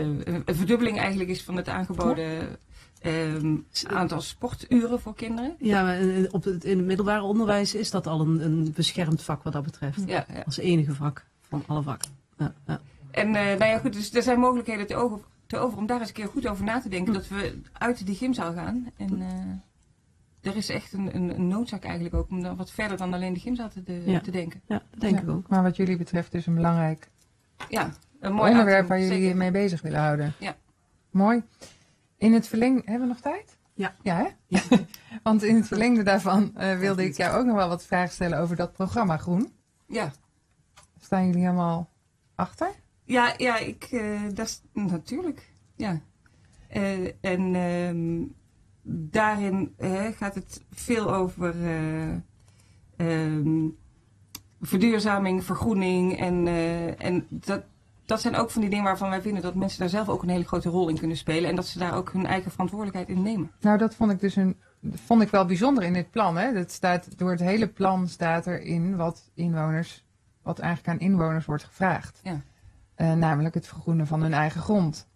eh, een verdubbeling eigenlijk is van het aangeboden ehm, aantal sporturen voor kinderen. Ja, maar op het, in het middelbare onderwijs is dat al een, een beschermd vak wat dat betreft. Ja, ja. Als enige vak van alle vakken. Ja, ja. En eh, nou ja, goed, dus er zijn mogelijkheden te over, te over om daar eens een keer goed over na te denken. Dat we uit die gymzaal gaan. En eh, er is echt een, een, een noodzaak eigenlijk ook om dan wat verder dan alleen de gymzaal te, de- Ja. te denken. ja dat denk Ja. ik ook. Maar wat jullie betreft is een belangrijk Ja, een mooi onderwerp waar jullie zeker. mee bezig willen houden. Ja. Mooi. In het verleng... Hebben we nog tijd? Ja. Ja, hè? Ja. Want in het verlengde daarvan eh, wilde ik jou ook nog wel wat vragen stellen over dat programma Groen. Ja, Staan jullie helemaal achter? Ja, ja ik, eh, dat is natuurlijk. Ja. Eh, en ehm, daarin gaat het veel over eh, ehm, verduurzaming, vergroening. En, en dat, dat zijn ook van die dingen waarvan wij vinden dat mensen daar zelf ook een hele grote rol in kunnen spelen. En dat ze daar ook hun eigen verantwoordelijkheid in nemen. Nou, dat vond ik dus een, vond ik wel bijzonder in dit plan. Hè? Dat staat, door het hele plan staat erin wat inwoners, wat eigenlijk aan inwoners wordt gevraagd. Ja. Eh, namelijk het vergroenen van hun eigen grond.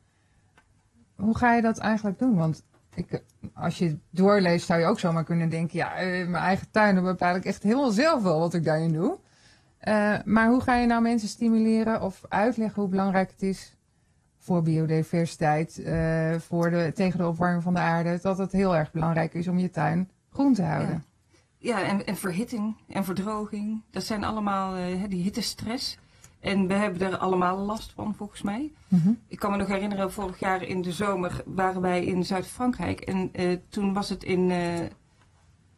Hoe ga je dat eigenlijk doen? Want ik, als je het doorleest zou je ook zomaar kunnen denken, ja, eh, mijn eigen tuin, dan bepaal ik echt helemaal zelf wel wat ik daarin doe. Eh, maar hoe ga je nou mensen stimuleren of uitleggen hoe belangrijk het is voor biodiversiteit, voor de, tegen de opwarming van de aarde, dat het heel erg belangrijk is om je tuin groen te houden. Ja, en, en verhitting en verdroging. Dat zijn allemaal die hittestress. En we hebben er allemaal last van, volgens mij. Mhm. Ik kan me nog herinneren, vorig jaar in de zomer waren wij in Zuid-Frankrijk. En eh, toen was het in eh,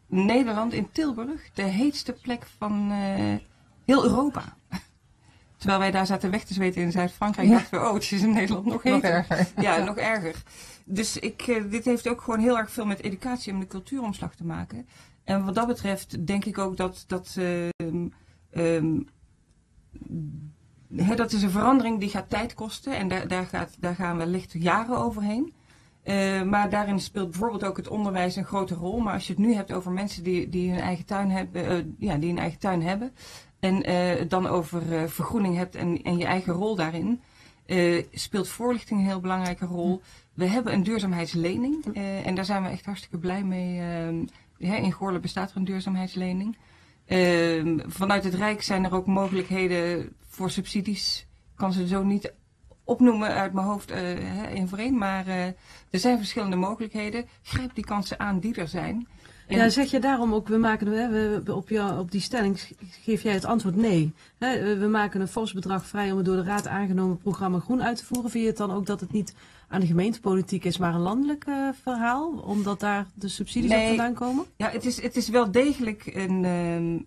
Nederland, in Tilburg, de heetste plek van eh, heel Europa. Terwijl wij daar zaten weg te zweten in Zuid-Frankrijk, Ja. dachten we, oh, het is in Nederland nog heter. Nog erger. Ja, nog erger. Dus ik, dit heeft ook gewoon heel erg veel met educatie en de cultuuromslag te maken. En wat dat betreft denk ik ook dat dat. ehm, ehm, dat is een verandering die gaat tijd kosten en daar, daar, gaat, daar gaan wellicht jaren overheen. Eh, maar daarin speelt bijvoorbeeld ook het onderwijs een grote rol. Maar als je het nu hebt over mensen die, die hun eigen tuin hebben, eh, ja, die een eigen tuin hebben. En eh, het dan over vergroening hebt en, en je eigen rol daarin. speelt voorlichting een heel belangrijke rol. We hebben een duurzaamheidslening. en daar zijn we echt hartstikke blij mee. hè, in Goorlen bestaat er een duurzaamheidslening. Ehm, vanuit het Rijk zijn er ook mogelijkheden voor subsidies. Kan ze zo niet opnoemen uit mijn hoofd eh, één voor één. Maar eh, er zijn verschillende mogelijkheden. Grijp die kansen aan die er zijn. En- Ja, zeg je daarom ook, we maken, we, we- op, jou, op die stelling geef jij het antwoord nee. We maken een fors bedrag vrij om het door de Raad aangenomen programma Groen uit te voeren. Vind je het dan ook dat het niet aan de gemeentepolitiek is, maar een landelijk eh, verhaal? Omdat daar de subsidies Nee. op vandaan komen? Ja, het is, het is wel degelijk een.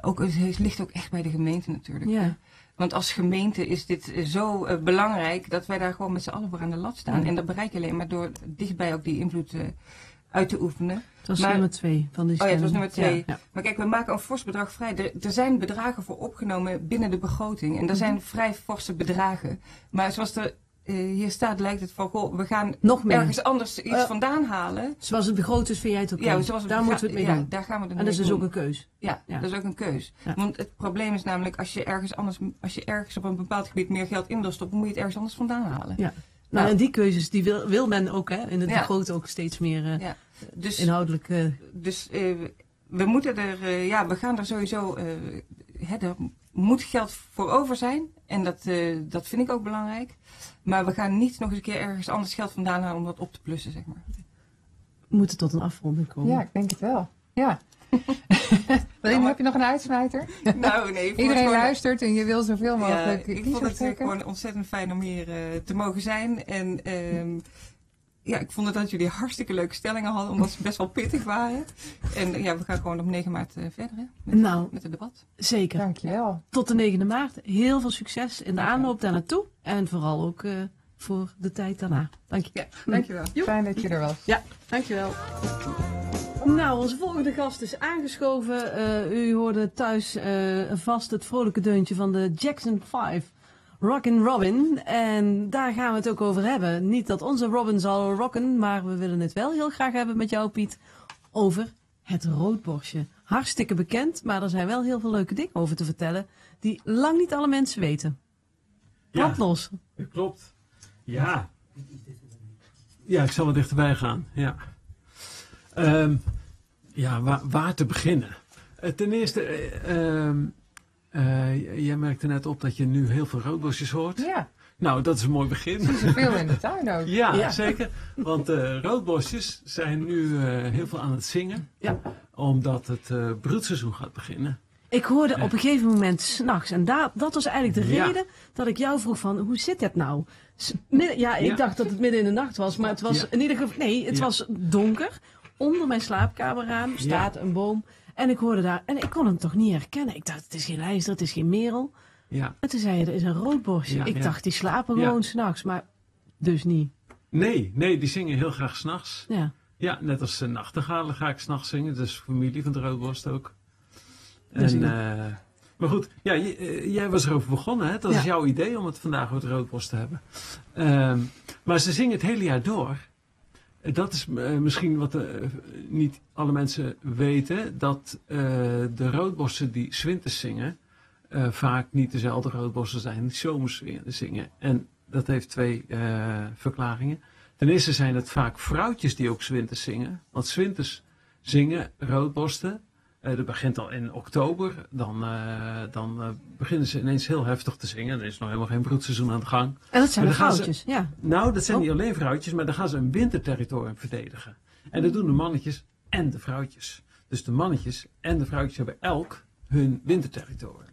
Ook, het ligt ook echt bij de gemeente natuurlijk. Ja. Want als gemeente is dit zo eh, belangrijk dat wij daar gewoon met z'n allen voor aan de lat staan. Ja. En dat bereik je alleen maar door dichtbij ook die invloed eh, uit te oefenen. Het was Maar- nummer twee van die Oh ja, het was nummer twee. Ja, ja. Maar kijk, we maken een fors bedrag vrij. Er, er zijn bedragen voor opgenomen binnen de begroting. En er Mhm. zijn vrij forse bedragen. Maar zoals er hier staat, lijkt het van, goh, we gaan Nog meer. ergens anders iets Eh, vandaan halen. Zoals het begroot is, vind jij het oké? Ja, zoals Daar moeten we het mee ja, doen. daar gaan we het En dat is dus ook een keus. Ja, Ja. dat is ook een keus. Ja. Want het probleem is namelijk, als je ergens anders, als je ergens op een bepaald gebied meer geld in wil stoppen, moet je het ergens anders vandaan halen. Ja. Nou, Nou. en die keuzes die wil, wil men ook hè, in het begroot ook steeds meer eh, Ja. Dus, inhoudelijk. eh, dus eh, we moeten er, eh, ja, we gaan er sowieso, eh, hè, er moet geld voor over zijn. En dat, eh, dat vind ik ook belangrijk. Maar we gaan niet nog eens een keer ergens anders geld vandaan halen om dat op te plussen, zeg maar. we moeten tot een afronding komen. Ja, ik denk het wel. Ja. Waarin heb je nog een uitsmijter? nou, nee. Iedereen gewoon- luistert en je wil zoveel Ja, mogelijk ik vond het eh, gewoon ontzettend fijn om hier eh, te mogen zijn. En ehm, ja, ik vond het dat jullie hartstikke leuke stellingen hadden, omdat ze best wel pittig waren. En ja, we gaan gewoon op 9 maart eh, verder hè, met, Nou, met het debat. zeker. Dankjewel. Tot de 9e maart. Heel veel succes in de aanloop daar naartoe. En vooral ook eh, voor de tijd daarna. Dank je. Ja, dankjewel. Fijn dat je er was. Ja, dankjewel. Nou, onze volgende gast is aangeschoven. Eh, u hoorde thuis eh, vast het vrolijke deuntje van de Jackson 5. Rockin' Robin. En daar gaan we het ook over hebben. Niet dat onze Robin zal rocken, maar we willen het wel heel graag hebben met jou, Piet. Over het roodborstje. Hartstikke bekend, maar er zijn wel heel veel leuke dingen over te vertellen. die lang niet alle mensen weten. Brand los. Dat klopt. Ja. Ja, ik zal wat dichterbij gaan. Ja, Ehm, ja waar, waar te beginnen? Eh, ten eerste, eh, eh, jij merkte net op dat je nu heel veel roodbosjes hoort. Ja, Nou, dat is een mooi begin. zoveel in de tuin ook. Ja, Ja. zeker. Want eh roodbosjes zijn nu eh, heel veel aan het zingen. Ja. Omdat het broedseizoen gaat beginnen. Ik hoorde op een gegeven moment s'nachts. En dat was eigenlijk de Ja. reden dat ik jou vroeg van, hoe zit dat nou? Ja, ik Ja. dacht dat het midden in de nacht was. Maar het was in ieder geval, nee, het was donker. Onder mijn slaapkamerraam staat een boom. En ik hoorde daar, en ik kon hem toch niet herkennen. Ik dacht, het is geen lijster, het is geen merel. Ja. En toen zei je, er is een roodborstje. Ja, ik ja. dacht, die slapen Ja. gewoon s'nachts. Maar dus niet. Nee, nee, die zingen heel graag s'nachts. Ja. Ja, net als de nachtegalen ga ik s'nachts zingen. Dat is familie van de roodborst ook. Dus En, ja. eh, maar goed, ja, eh, jij was erover begonnen. Hè? Dat Ja. is jouw idee om het vandaag over de roodborst te hebben. Ehm, maar ze zingen het hele jaar door. Dat is eh, misschien wat eh, niet alle mensen weten. Dat eh, de roodborsten die 's winters zingen... vaak niet dezelfde roodborsten zijn die zomers zingen. En dat heeft twee verklaringen. Ten eerste zijn het vaak vrouwtjes die ook 's winters zingen. Want 's winters zingen roodborsten. Eh, dat begint al in oktober. Dan, eh, dan eh, beginnen ze ineens heel heftig te zingen. Er is nog helemaal geen broedseizoen aan de gang. En dat zijn de ze- vrouwtjes. Ja. Nou, dat zijn Oh. niet alleen vrouwtjes, maar dan gaan ze een winterterritorium verdedigen. En dat doen de mannetjes en de vrouwtjes. Dus de mannetjes en de vrouwtjes hebben elk hun winterterritorium.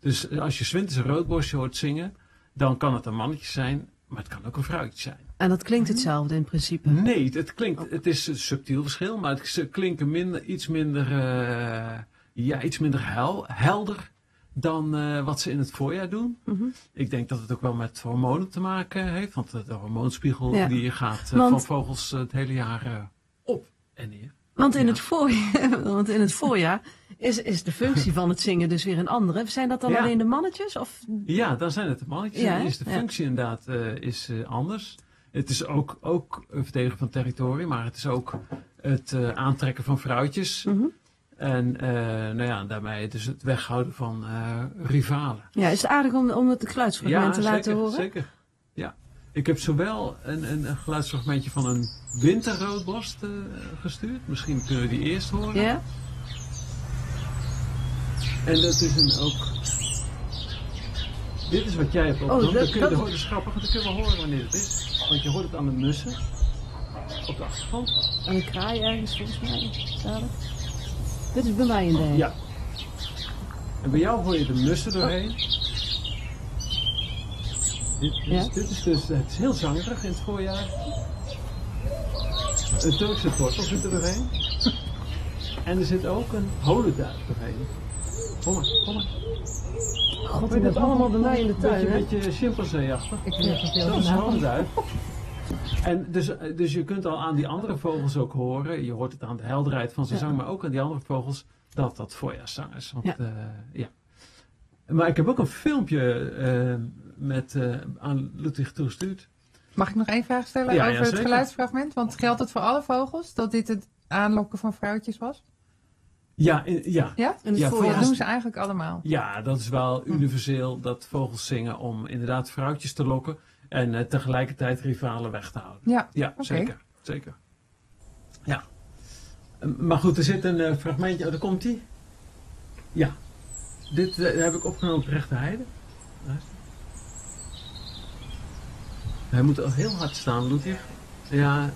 Dus als je 's winters een roodborstje hoort zingen, dan kan het een mannetje zijn, maar het kan ook een vrouwtje zijn. En dat klinkt hetzelfde in principe. Nee, het, klinkt, het is een subtiel verschil, maar het, ze klinken minder, iets minder, eh, ja, iets minder hel, helder dan eh, wat ze in het voorjaar doen. Mhm. Ik denk dat het ook wel met hormonen te maken heeft, want de, hormoonspiegel Ja. die gaat eh, Want- van vogels het hele jaar op en neer. Want in, Ja. het voorjaar, want in het voorjaar is, is de functie van het zingen dus weer een andere. Zijn dat dan Ja. alleen de mannetjes? Of? Ja, dan zijn het de mannetjes. Is de functie inderdaad is, anders. Het is ook, ook een verdedigen van territorium, maar het is ook het eh, aantrekken van vrouwtjes. Mhm. En eh, nou ja, daarmee dus het weghouden van eh, rivalen. Ja, is het aardig om, om het geluidsfragment te laten horen? zeker. Ja. Ik heb zowel een, een, een geluidsfragmentje van een winterroodborst gestuurd. Misschien kunnen we die eerst horen. Ja? En dat is een ook... Dit is wat jij hebt Oh, opgenomen. dat- je, dat- dat is grappig, dan kun je wel horen wanneer het is. Want je hoort het aan de mussen op de achtergrond. En een kraai ergens volgens mij. Dadelijk. Dit is bij mij in de. Ja. En bij jou hoor je de mussen doorheen. Dit, dit, Ja. is, dit is dus, het is heel zangerig in het voorjaar. Een Turkse tortel zit er doorheen. En er zit ook een holenduif doorheen. Kom maar, kom maar. God, is allemaal bij mij in de tuin, Beetje, hè? beetje chimpanseeachtig. Ik vind het heel Dat is een. En dus, dus je kunt al aan die andere vogels ook horen, je hoort het aan de helderheid van zijn Ja. zang, maar ook aan die andere vogels, dat dat voorjaarszang is. Want, Ja. ja. ja. Maar ik heb ook een filmpje eh, met, eh, aan Ludwig toegestuurd. Mag ik nog één vraag stellen Ja, over ja, het zeker. geluidsfragment? Want geldt het voor alle vogels dat dit het aanlokken van vrouwtjes was? Ja, in- ja. Ja? Het Ja, Dat doen ze eigenlijk allemaal. ja, dat is wel Hm. universeel dat vogels zingen om inderdaad vrouwtjes te lokken en eh, tegelijkertijd rivalen weg te houden. Ja, Ja, zeker. zeker. Ja. Eh, Maar goed, er zit een eh, fragmentje. Oh, daar komt hij. Ja. Dit eh, heb ik opgenomen op Rechte Heide. Hij moet al heel hard staan, doet hij. Ja.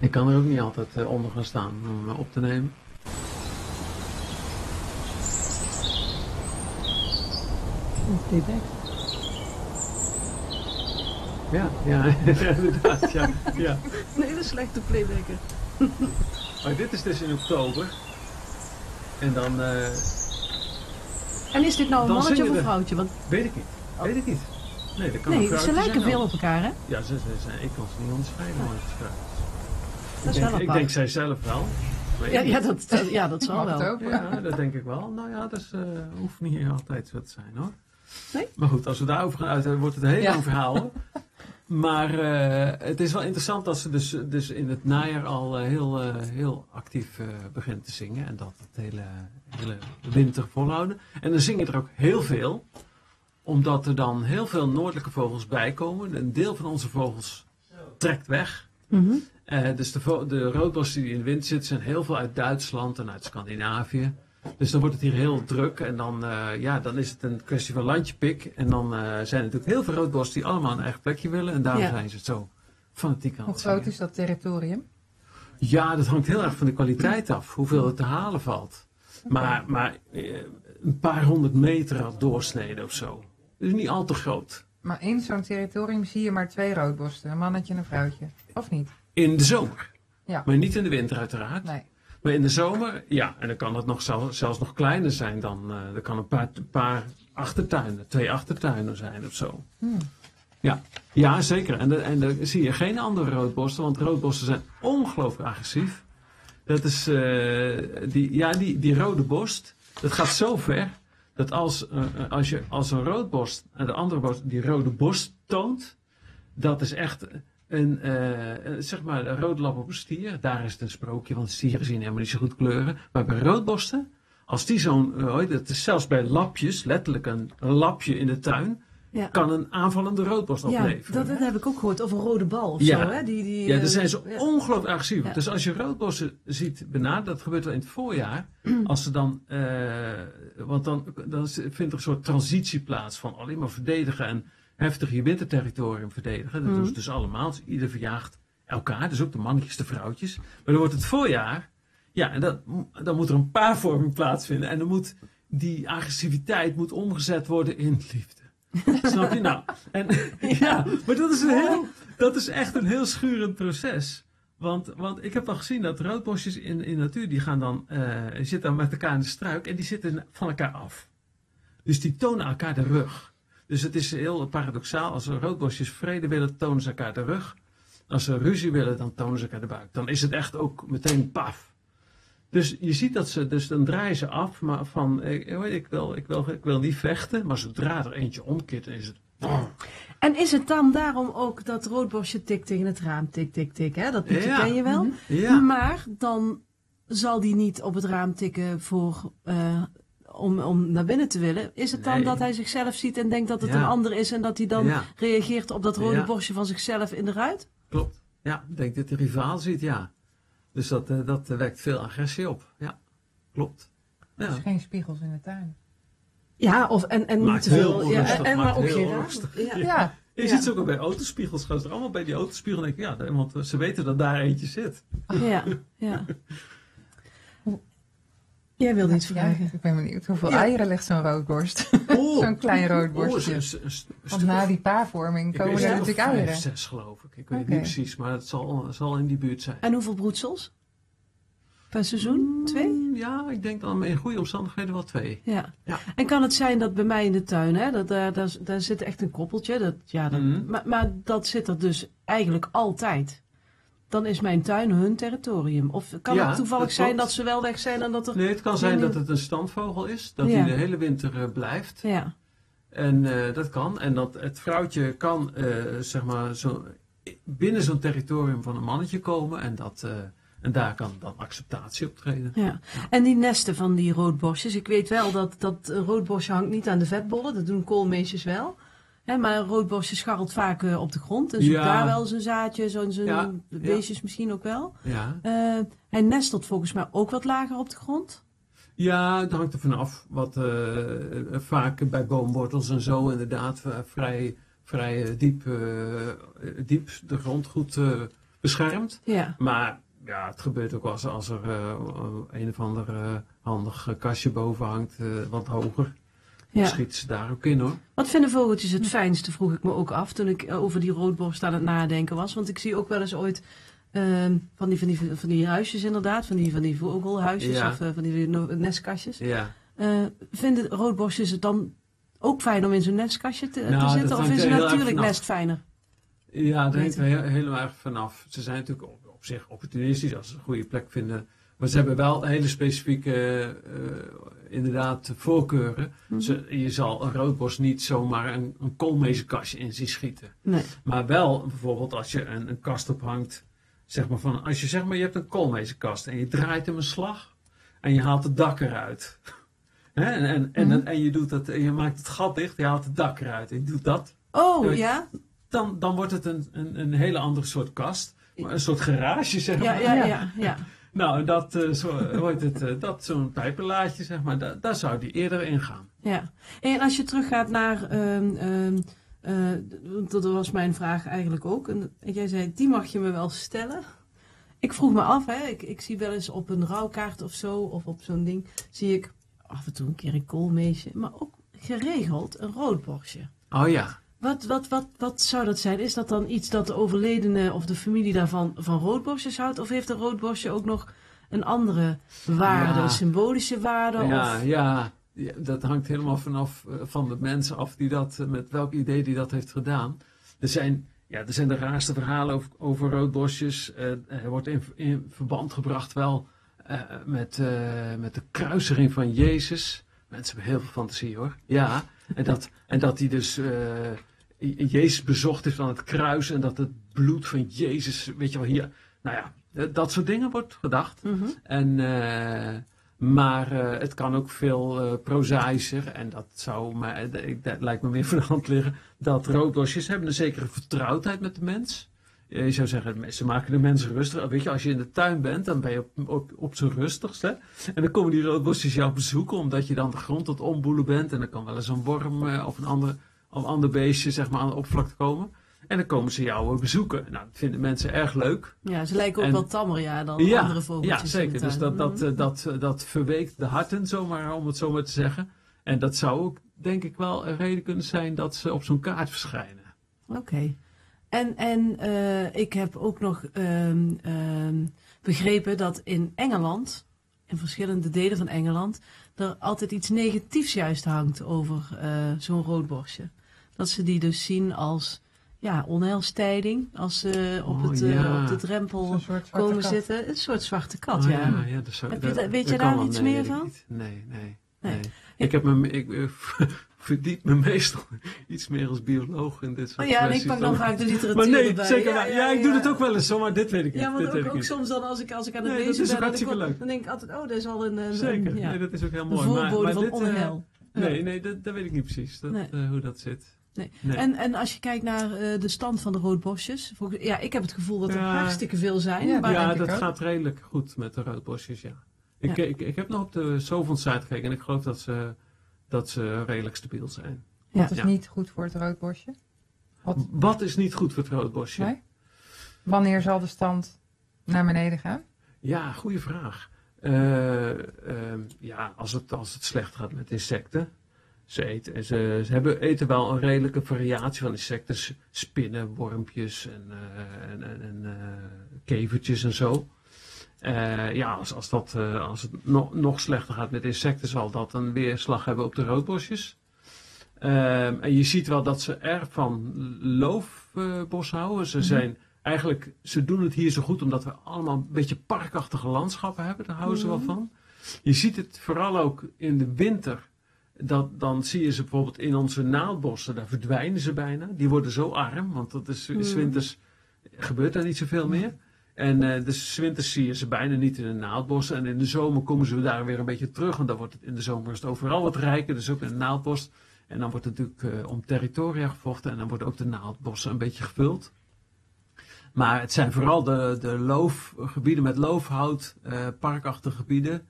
Ik kan er ook niet altijd eh, onder gaan staan om hem op te nemen. Playback. Ja, ja, inderdaad. Ja, ja. Een hele slechte playbacker. Maar dit is dus in oktober. En dan eh, En is dit nou een mannetje of een vrouwtje? Want, weet ik niet. Weet ik niet. Nee, dat kan een nee, ze lijken zijn veel op elkaar, hè? Ja, ze, ze, ze- ik kan ze niet onderscheiden. Dat Ik denk, ik zij zelf wel. Ja, ja, dat, dat- ja, dat zal wel. ook. Ja, dat denk ik wel. Nou ja, dat is, eh, hoeft niet altijd zo te zijn hoor. Nee? Maar goed, als we daarover gaan uit, wordt het een heel Ja. lang verhaal. Maar eh, het is wel interessant dat ze dus, dus in het najaar al eh, heel, heel actief eh, begint te zingen. En dat het hele, hele winter volhouden. En dan zingen er ook heel veel. Omdat er dan heel veel noordelijke vogels bij komen. Een deel van onze vogels trekt weg. Mhm. Eh, dus de, de roodbossen die in de wind zitten zijn heel veel uit Duitsland en uit Scandinavië. Dus dan wordt het hier heel druk en dan, eh, ja, dan is het een kwestie van landjepik. En dan eh, zijn er natuurlijk heel veel roodbossen die allemaal een eigen plekje willen. En daarom Ja. zijn ze het zo fanatiek aan Hoe het groot is dat territorium? Ja, dat hangt heel erg van de kwaliteit af, hoeveel er te halen valt. Maar, maar een paar honderd meter als doorsnede of zo. Dus niet al te groot. Maar in zo'n territorium zie je maar twee roodborsten. Een mannetje en een vrouwtje. Of niet? In de zomer. Ja. Maar niet in de winter uiteraard. Nee. Maar in de zomer, ja, en dan kan het nog zelfs, zelfs nog kleiner zijn dan. eh er kan een paar, paar achtertuinen, twee achtertuinen zijn of zo. Hmm. Ja, ja zeker. En, de- en dan zie je geen andere roodborsten, want roodborsten zijn ongelooflijk agressief. Dat is, eh, die, ja, die, die rode borst, dat gaat zo ver dat als, eh, als, je, als een roodborst en de andere borst die rode borst toont, dat is echt een, eh, een, zeg maar, een rode lap op een stier. Daar is het een sprookje, want stieren zien helemaal niet zo goed kleuren. Maar bij roodborsten, als die zo'n, eh, hoe heet het, is zelfs bij lapjes, letterlijk een, een lapje in de tuin, Ja. kan een aanvallende roodborst Ja, opleveren. dat, dat heb ik ook gehoord. Of een rode bal of Ja. zo, hè? Die, die, Ja, eh, daar zijn ze ja. ongelooflijk agressief. Dus als je roodbossen ziet benaderen, dat gebeurt wel in het voorjaar. als ze dan, eh, want dan, dan vindt er een soort transitie plaats van alleen maar verdedigen en heftig je winterterritorium verdedigen. Dat Mhm. doen ze dus allemaal. Dus ieder verjaagt elkaar, dus ook de mannetjes, de vrouwtjes. Maar dan wordt het voorjaar, ja, en dan, dan moet er een paarvorming plaatsvinden. En dan moet die agressiviteit moet omgezet worden in liefde. Snap je nou? En, ja, maar dat is, een heel, dat is echt een heel schurend proces. Want, want ik heb al gezien dat roodbosjes in, in natuur, die gaan dan, die zitten dan met elkaar in de struik en die zitten van elkaar af. Dus die tonen elkaar de rug. Dus het is heel paradoxaal. Als er roodbosjes vrede willen, tonen ze elkaar de rug. Als ze ruzie willen, dan tonen ze elkaar de buik. Dan is het echt ook meteen paf. Dus je ziet dat ze, dus dan draaien ze af, maar van, ik, ik, wil, ik, wil, ik wil niet vechten, maar zodra er eentje omkeert, is het. En is het dan daarom ook dat roodborstje tik tegen het raam, tik, tik, tik, hè? Dat liedje Ja. ken je wel. Ja. Maar dan zal die niet op het raam tikken voor, eh, om, om naar binnen te willen. Is het dan Nee. dat hij zichzelf ziet en denkt dat het Ja. een ander is en dat hij dan Ja. reageert op dat rode Ja. borstje van zichzelf in de ruit? Klopt. Ja, ik denk dat de rivaal ziet, ja. Dus dat, eh, dat wekt veel agressie op. Ja, klopt. Ja. Dus geen spiegels in de tuin. Ja, of en, en Maakt niet te veel. Ja, onrustig, en, en maar maakt ook heel geen. Ja. Je Ja. ziet ze ook al bij autospiegels, gaan ze er allemaal bij die autospiegel en denken, ja, want ze weten dat daar eentje zit. Ja, ja. Jij wilde iets Ja, vragen. ik ben benieuwd. Hoeveel Ja. eieren legt zo'n roodborst? Oh, Zo'n klein rood borstje. Oh, een- een- een Want na die paarvorming komen er natuurlijk vijf, eieren. zes geloof ik. Ik weet niet precies, maar het zal, zal in die buurt zijn. En hoeveel broedsels? Per seizoen? Twee? Mm, Ja, ik denk dan in goede omstandigheden wel twee. Ja. Ja. En kan het zijn dat bij mij in de tuin, hè, dat, daar, daar, daar zit echt een koppeltje. Dat, ja, dat, Mhm. maar, maar dat zit er dus eigenlijk altijd. Dan is mijn tuin hun territorium. Of kan Ja, het toevallig dat zijn dat ze wel weg zijn en dat er... Nee, het kan zijn dat het een standvogel is, dat Ja. hij de hele winter eh, blijft. Ja, En eh, dat kan. En dat het vrouwtje kan eh, zeg maar zo, binnen zo'n territorium van een mannetje komen. En, dat, en daar kan dan acceptatie optreden. ja. En die nesten van die roodbosjes. Ik weet wel dat dat een roodbosje hangt niet aan de vetbollen. Dat doen koolmeesjes wel. Hè, maar een roodbosje scharrelt vaak eh, op de grond. Zoekt Ja. daar wel zijn zaadje, zo'n zijn Ja, beestjes misschien ook wel. Ja, Eh, hij nestelt volgens mij ook wat lager op de grond. ja het hangt er vanaf. Wat eh, vaak bij boomwortels en zo inderdaad vrij, vrij diep, diep de grond goed beschermt. Ja. Maar ja, het gebeurt ook als, als er een of ander eh, handig kastje boven hangt, wat hoger. Ja. Schiet ze daar ook in hoor. Wat vinden vogeltjes het fijnste, vroeg ik me ook af toen ik eh, over die roodborst aan het nadenken was. Want ik zie ook wel eens ooit ehm, van, die, van, die, van die huisjes inderdaad, van die, van die vogelhuisjes Ja. of eh, van die nestkastjes. Ja. Eh, vinden roodborstjes het dan ook fijn om in zo'n nestkastje te, te Nou, zitten? Of is een erg natuurlijk nest fijner? Ja, dat hangt er heel, heel erg vanaf. Ze zijn natuurlijk op, op zich opportunistisch als ze een goede plek vinden. Maar ze hebben wel hele specifieke, inderdaad, voorkeuren. Mhm. Ze, je zal een roodborst niet zomaar een, een koolmezenkastje in zien schieten. Nee. Maar wel bijvoorbeeld als je een, een kast ophangt. Zeg maar van, als je zeg maar, je hebt een koolmezenkast en je draait hem een slag. En je haalt het dak eruit. Hè, en, en, en, Mhm. en je, doet dat, en je maakt het gat dicht, je haalt het dak eruit. En je doet dat Oh, Ja, dan, dan wordt het een, een, een hele andere soort kast. Een soort garage, zeg maar. Ja, ja, ja. ja. Nou, dat, eh, zo, het, eh, dat zo'n pijpenlaadje, zeg maar, da- daar zou die eerder in gaan. Ja, en als je teruggaat naar, ehm, ehm, eh, dat was mijn vraag eigenlijk ook. En jij zei, die mag je me wel stellen. Ik vroeg me af, hè, ik, ik zie wel eens op een rouwkaart of zo, of op zo'n ding, zie ik af en toe een keer een koolmeesje, maar ook geregeld een roodborstje. Oh ja. Wat, wat, wat, wat zou dat zijn? Is dat dan iets dat de overledene of de familie daarvan van roodborstjes houdt? Of heeft een roodborstje ook nog een andere waarde, Ja. een symbolische waarde? Ja, Of, ja, ja, dat hangt helemaal vanaf eh, van de mensen af die dat, eh, met welk idee die dat heeft gedaan. Er zijn, ja, er zijn de raarste verhalen over, over roodbosjes. Eh, er wordt in, in verband gebracht wel eh, met, eh, met de kruisering van Jezus. Mensen hebben heel veel fantasie hoor. Ja, en dat, en dat hij dus eh, Jezus bezocht heeft aan het kruis en dat het bloed van Jezus, weet je wel, hier, nou ja, eh, dat soort dingen wordt gedacht. Mhm. En, eh, maar eh, het kan ook veel prozaïscher. En dat zou ik- dat lijkt me meer voor de hand liggen. Dat roodborstjes hebben een zekere vertrouwdheid met de mens. Je zou zeggen, ze maken de mens rustig. Weet je, als je in de tuin bent, dan ben je op, op, op zijn rustigste. En dan komen die roodborstjes jou bezoeken, omdat je dan de grond het omboelen bent. En dan kan wel eens een worm of een ander, een ander beestje zeg maar, aan de oppervlakte komen. En dan komen ze jou eh, bezoeken. Nou, dat vinden mensen erg leuk. Ja, ze lijken ook En- wel tammer ja, dan Ja, andere vogeltjes. ja, zeker. Dus dat, dat, Mhm. eh, dat, eh, dat verweekt de harten, zomaar, om het zo maar te zeggen. En dat zou ook, denk ik, wel een reden kunnen zijn dat ze op zo'n kaart verschijnen. Oké. En, en ik heb ook nog ehm, ehm, begrepen dat in Engeland, in verschillende delen van Engeland, er altijd iets negatiefs juist hangt over eh, zo'n roodborstje. Dat ze die dus zien als ja, onheilstijding, als ze op, Oh, het, eh, ja. op de drempel komen kat. zitten. Een soort zwarte kat, Oh, ja. ja, dat zou, Heb je dat- da- weet dat je kan daar iets meer van? Nee, nee. Nee. nee. Ik heb me, ik verdiep me meestal iets meer als bioloog in dit soort Oh ja, en ik pak dan vaak de literatuur Maar nee, erbij. zeker waar. Ja, ik doe het ook wel eens zo, maar dit weet ik niet. Ja, want dit ook, ik ook niet. soms dan als ik, als ik aan het Nee, lezen ben, dan, dan denk ik altijd, oh, dat is al een, een, Zeker, een, nee, dat is ook heel mooi. Voorbode maar van dit, eh, onheil. Nee, nee, dat, dat weet ik niet precies, dat, Nee. eh, hoe dat zit. Nee. Nee. En, en als je kijkt naar eh, de stand van de roodbosjes, ja, ik heb het gevoel dat er Ja. hartstikke veel zijn. Ja, ja, dat gaat redelijk goed met de roodbosjes, ja. Ik, Ja. Ik, ik heb nog op de Sovond site gekeken en ik geloof dat ze, dat ze redelijk stabiel zijn. Dat is Ja. niet goed voor het roodborstje. Wat, Wat is niet goed voor het roodbosje? nee? Wanneer zal de stand naar beneden gaan? Ja, goede vraag. Eh, ehm, ja, als het, als het slecht gaat met insecten. Ze, eten, ze, ze hebben, eten wel een redelijke variatie van insecten. Spinnen, wormpjes en, eh, en, en, en, eh, kevertjes en zo. Eh, ja, als, als, dat, eh, als het nog nog slechter gaat met insecten, zal dat een weerslag hebben op de roodbosjes. Ehm, en je ziet wel dat ze erg van loofbos houden. Ze zijn eigenlijk, ze doen het hier zo goed omdat we allemaal een beetje parkachtige landschappen hebben. Daar houden ze wel van. Je ziet het vooral ook in de winter. Dat, dan zie je ze bijvoorbeeld in onze naaldbossen, daar verdwijnen ze bijna. Die worden zo arm, want dat is, is winters gebeurt daar niet zoveel meer. En eh dus 's winters zie je ze bijna niet in de naaldbossen. En in de zomer komen ze daar weer een beetje terug. Want dan wordt het in de zomer is het overal wat rijker, dus ook in de naaldbos. En dan wordt het natuurlijk eh, om territoria gevochten. En dan worden ook de naaldbossen een beetje gevuld. Maar het zijn vooral de, de loofgebieden met loofhout, eh, parkachtige gebieden.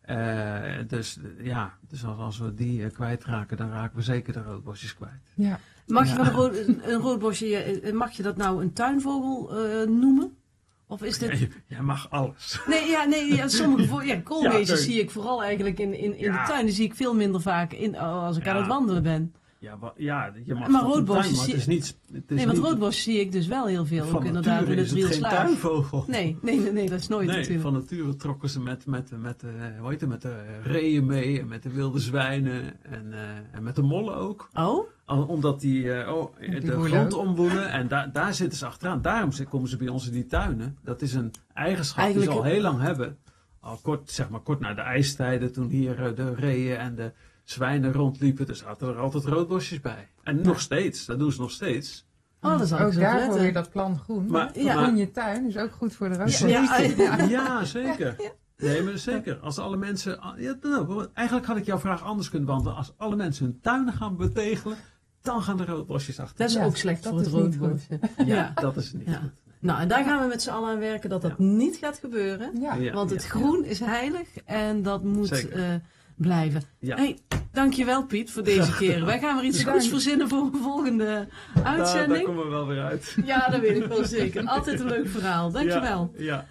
Eh, dus ja, dus als, als we die eh, kwijtraken, dan raken we zeker de roodbosjes kwijt. Ja. Mag je Ja. van een, rood, een, roodbosje, mag je dat nou een tuinvogel eh, noemen? Of is dit... Jij mag alles. Nee, ja, nee, ja, sommige ja, koolmeesjes Ja, zie ik vooral eigenlijk in, in, in de tuin. Die zie ik veel minder vaak in, oh, als ik aan het wandelen ben. Ja, wa- ja je mag Maar tuin, zie- het is niet... Het is Nee, want roodbos zie ik dus wel heel veel. van Ook inderdaad in het is het geen tuinvogel. Nee, nee, nee, nee, dat is nooit Nee, natuurlijk. van nature trokken ze met, met, met, eh, hoe heet het, met de reeën mee en met de wilde zwijnen en, eh, en met de mollen ook. Oh? Al- Omdat die, eh, oh, Die de grond omwoelen en daar daar zitten ze achteraan. Daarom komen ze bij ons in die tuinen. Dat is een eigenschap Eigenlijk die ze al heel lang hebben. Al kort, zeg maar, kort na de ijstijden, toen hier de reeën en de zwijnen rondliepen, er zaten er altijd roodbosjes bij. En nog steeds, dat doen ze nog steeds. Oh, dat zal ik Ook daarvoor letten. weer dat plan groen. Maar, Ja. maar- in je tuin is ook goed voor de rood. Ja, ja, Ja, zeker. Nee, maar zeker. Als alle mensen. Ja, nou, eigenlijk had ik jouw vraag anders kunnen beantwoorden. Als alle mensen hun tuinen gaan betegelen, dan gaan de roodbosjes achter. Dat is Ja, ook slecht voor het roodbosje. Ja, Ja. dat is niet Ja. goed. Nou, en daar gaan we met z'n allen aan werken dat dat niet gaat gebeuren. Want het groen is heilig en dat moet. Blijven. Ja. Hey, dankjewel Piet voor deze keer. Wij gaan weer iets goeds verzinnen voor een volgende Daar, daar uitzending. komen we wel weer uit. Ja, dat weet ik wel zeker. Altijd een leuk verhaal. Dankjewel. Ja, ja.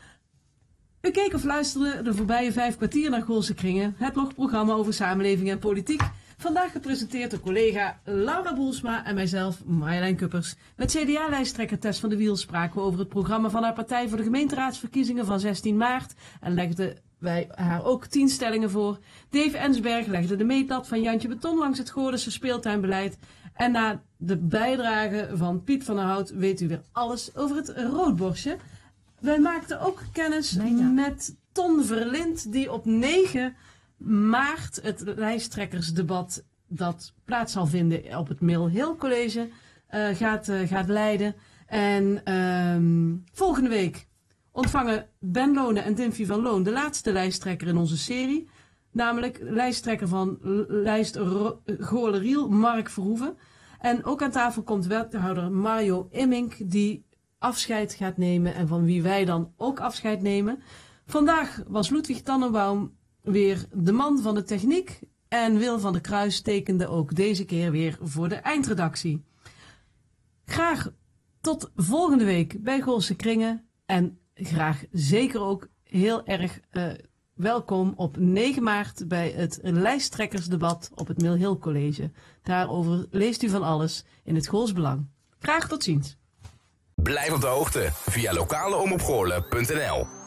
U keek of luisterde de voorbije vijf kwartier naar Goolse Kringen, het blogprogramma over samenleving en politiek. Vandaag gepresenteerd door collega Laura Boelsma en mijzelf, Marjolein Kuppers. Met CDA-lijsttrekker Tess van de Wiel spraken we over het programma van haar partij voor de gemeenteraadsverkiezingen van 16 maart. En legden wij haar ook tien stellingen voor. Dave Ensberg legde de meetlat van Jantje Beton langs het Goordense speeltuinbeleid. En na de bijdrage van Piet van der Hout weet u weer alles over het roodborstje. Wij maakten ook kennis Bijna. met Ton Verlind, die op 9 maart het lijsttrekkersdebat dat plaats zal vinden op het Mill Hill College eh, gaat, eh, gaat leiden. En ehm, volgende week ontvangen Ben Lonen en Dimfy van Loon de laatste lijsttrekker in onze serie. Namelijk lijsttrekker van lijst Goorleriel, Mark Verhoeven. En ook aan tafel komt wethouder Mario Immink, die afscheid gaat nemen en van wie wij dan ook afscheid nemen. Vandaag was Ludwig Tannenbaum weer de man van de techniek. En Wil van der Kruis tekende ook deze keer weer voor de eindredactie. Graag tot volgende week bij Goolse Kringen. En graag zeker ook heel erg eh, welkom op 9 maart bij het lijsttrekkersdebat op het Mill Hill College. Daarover leest u van alles in het Gools Belang. Graag tot ziens. Blijf op de hoogte via lokaleomopgoorlen.nl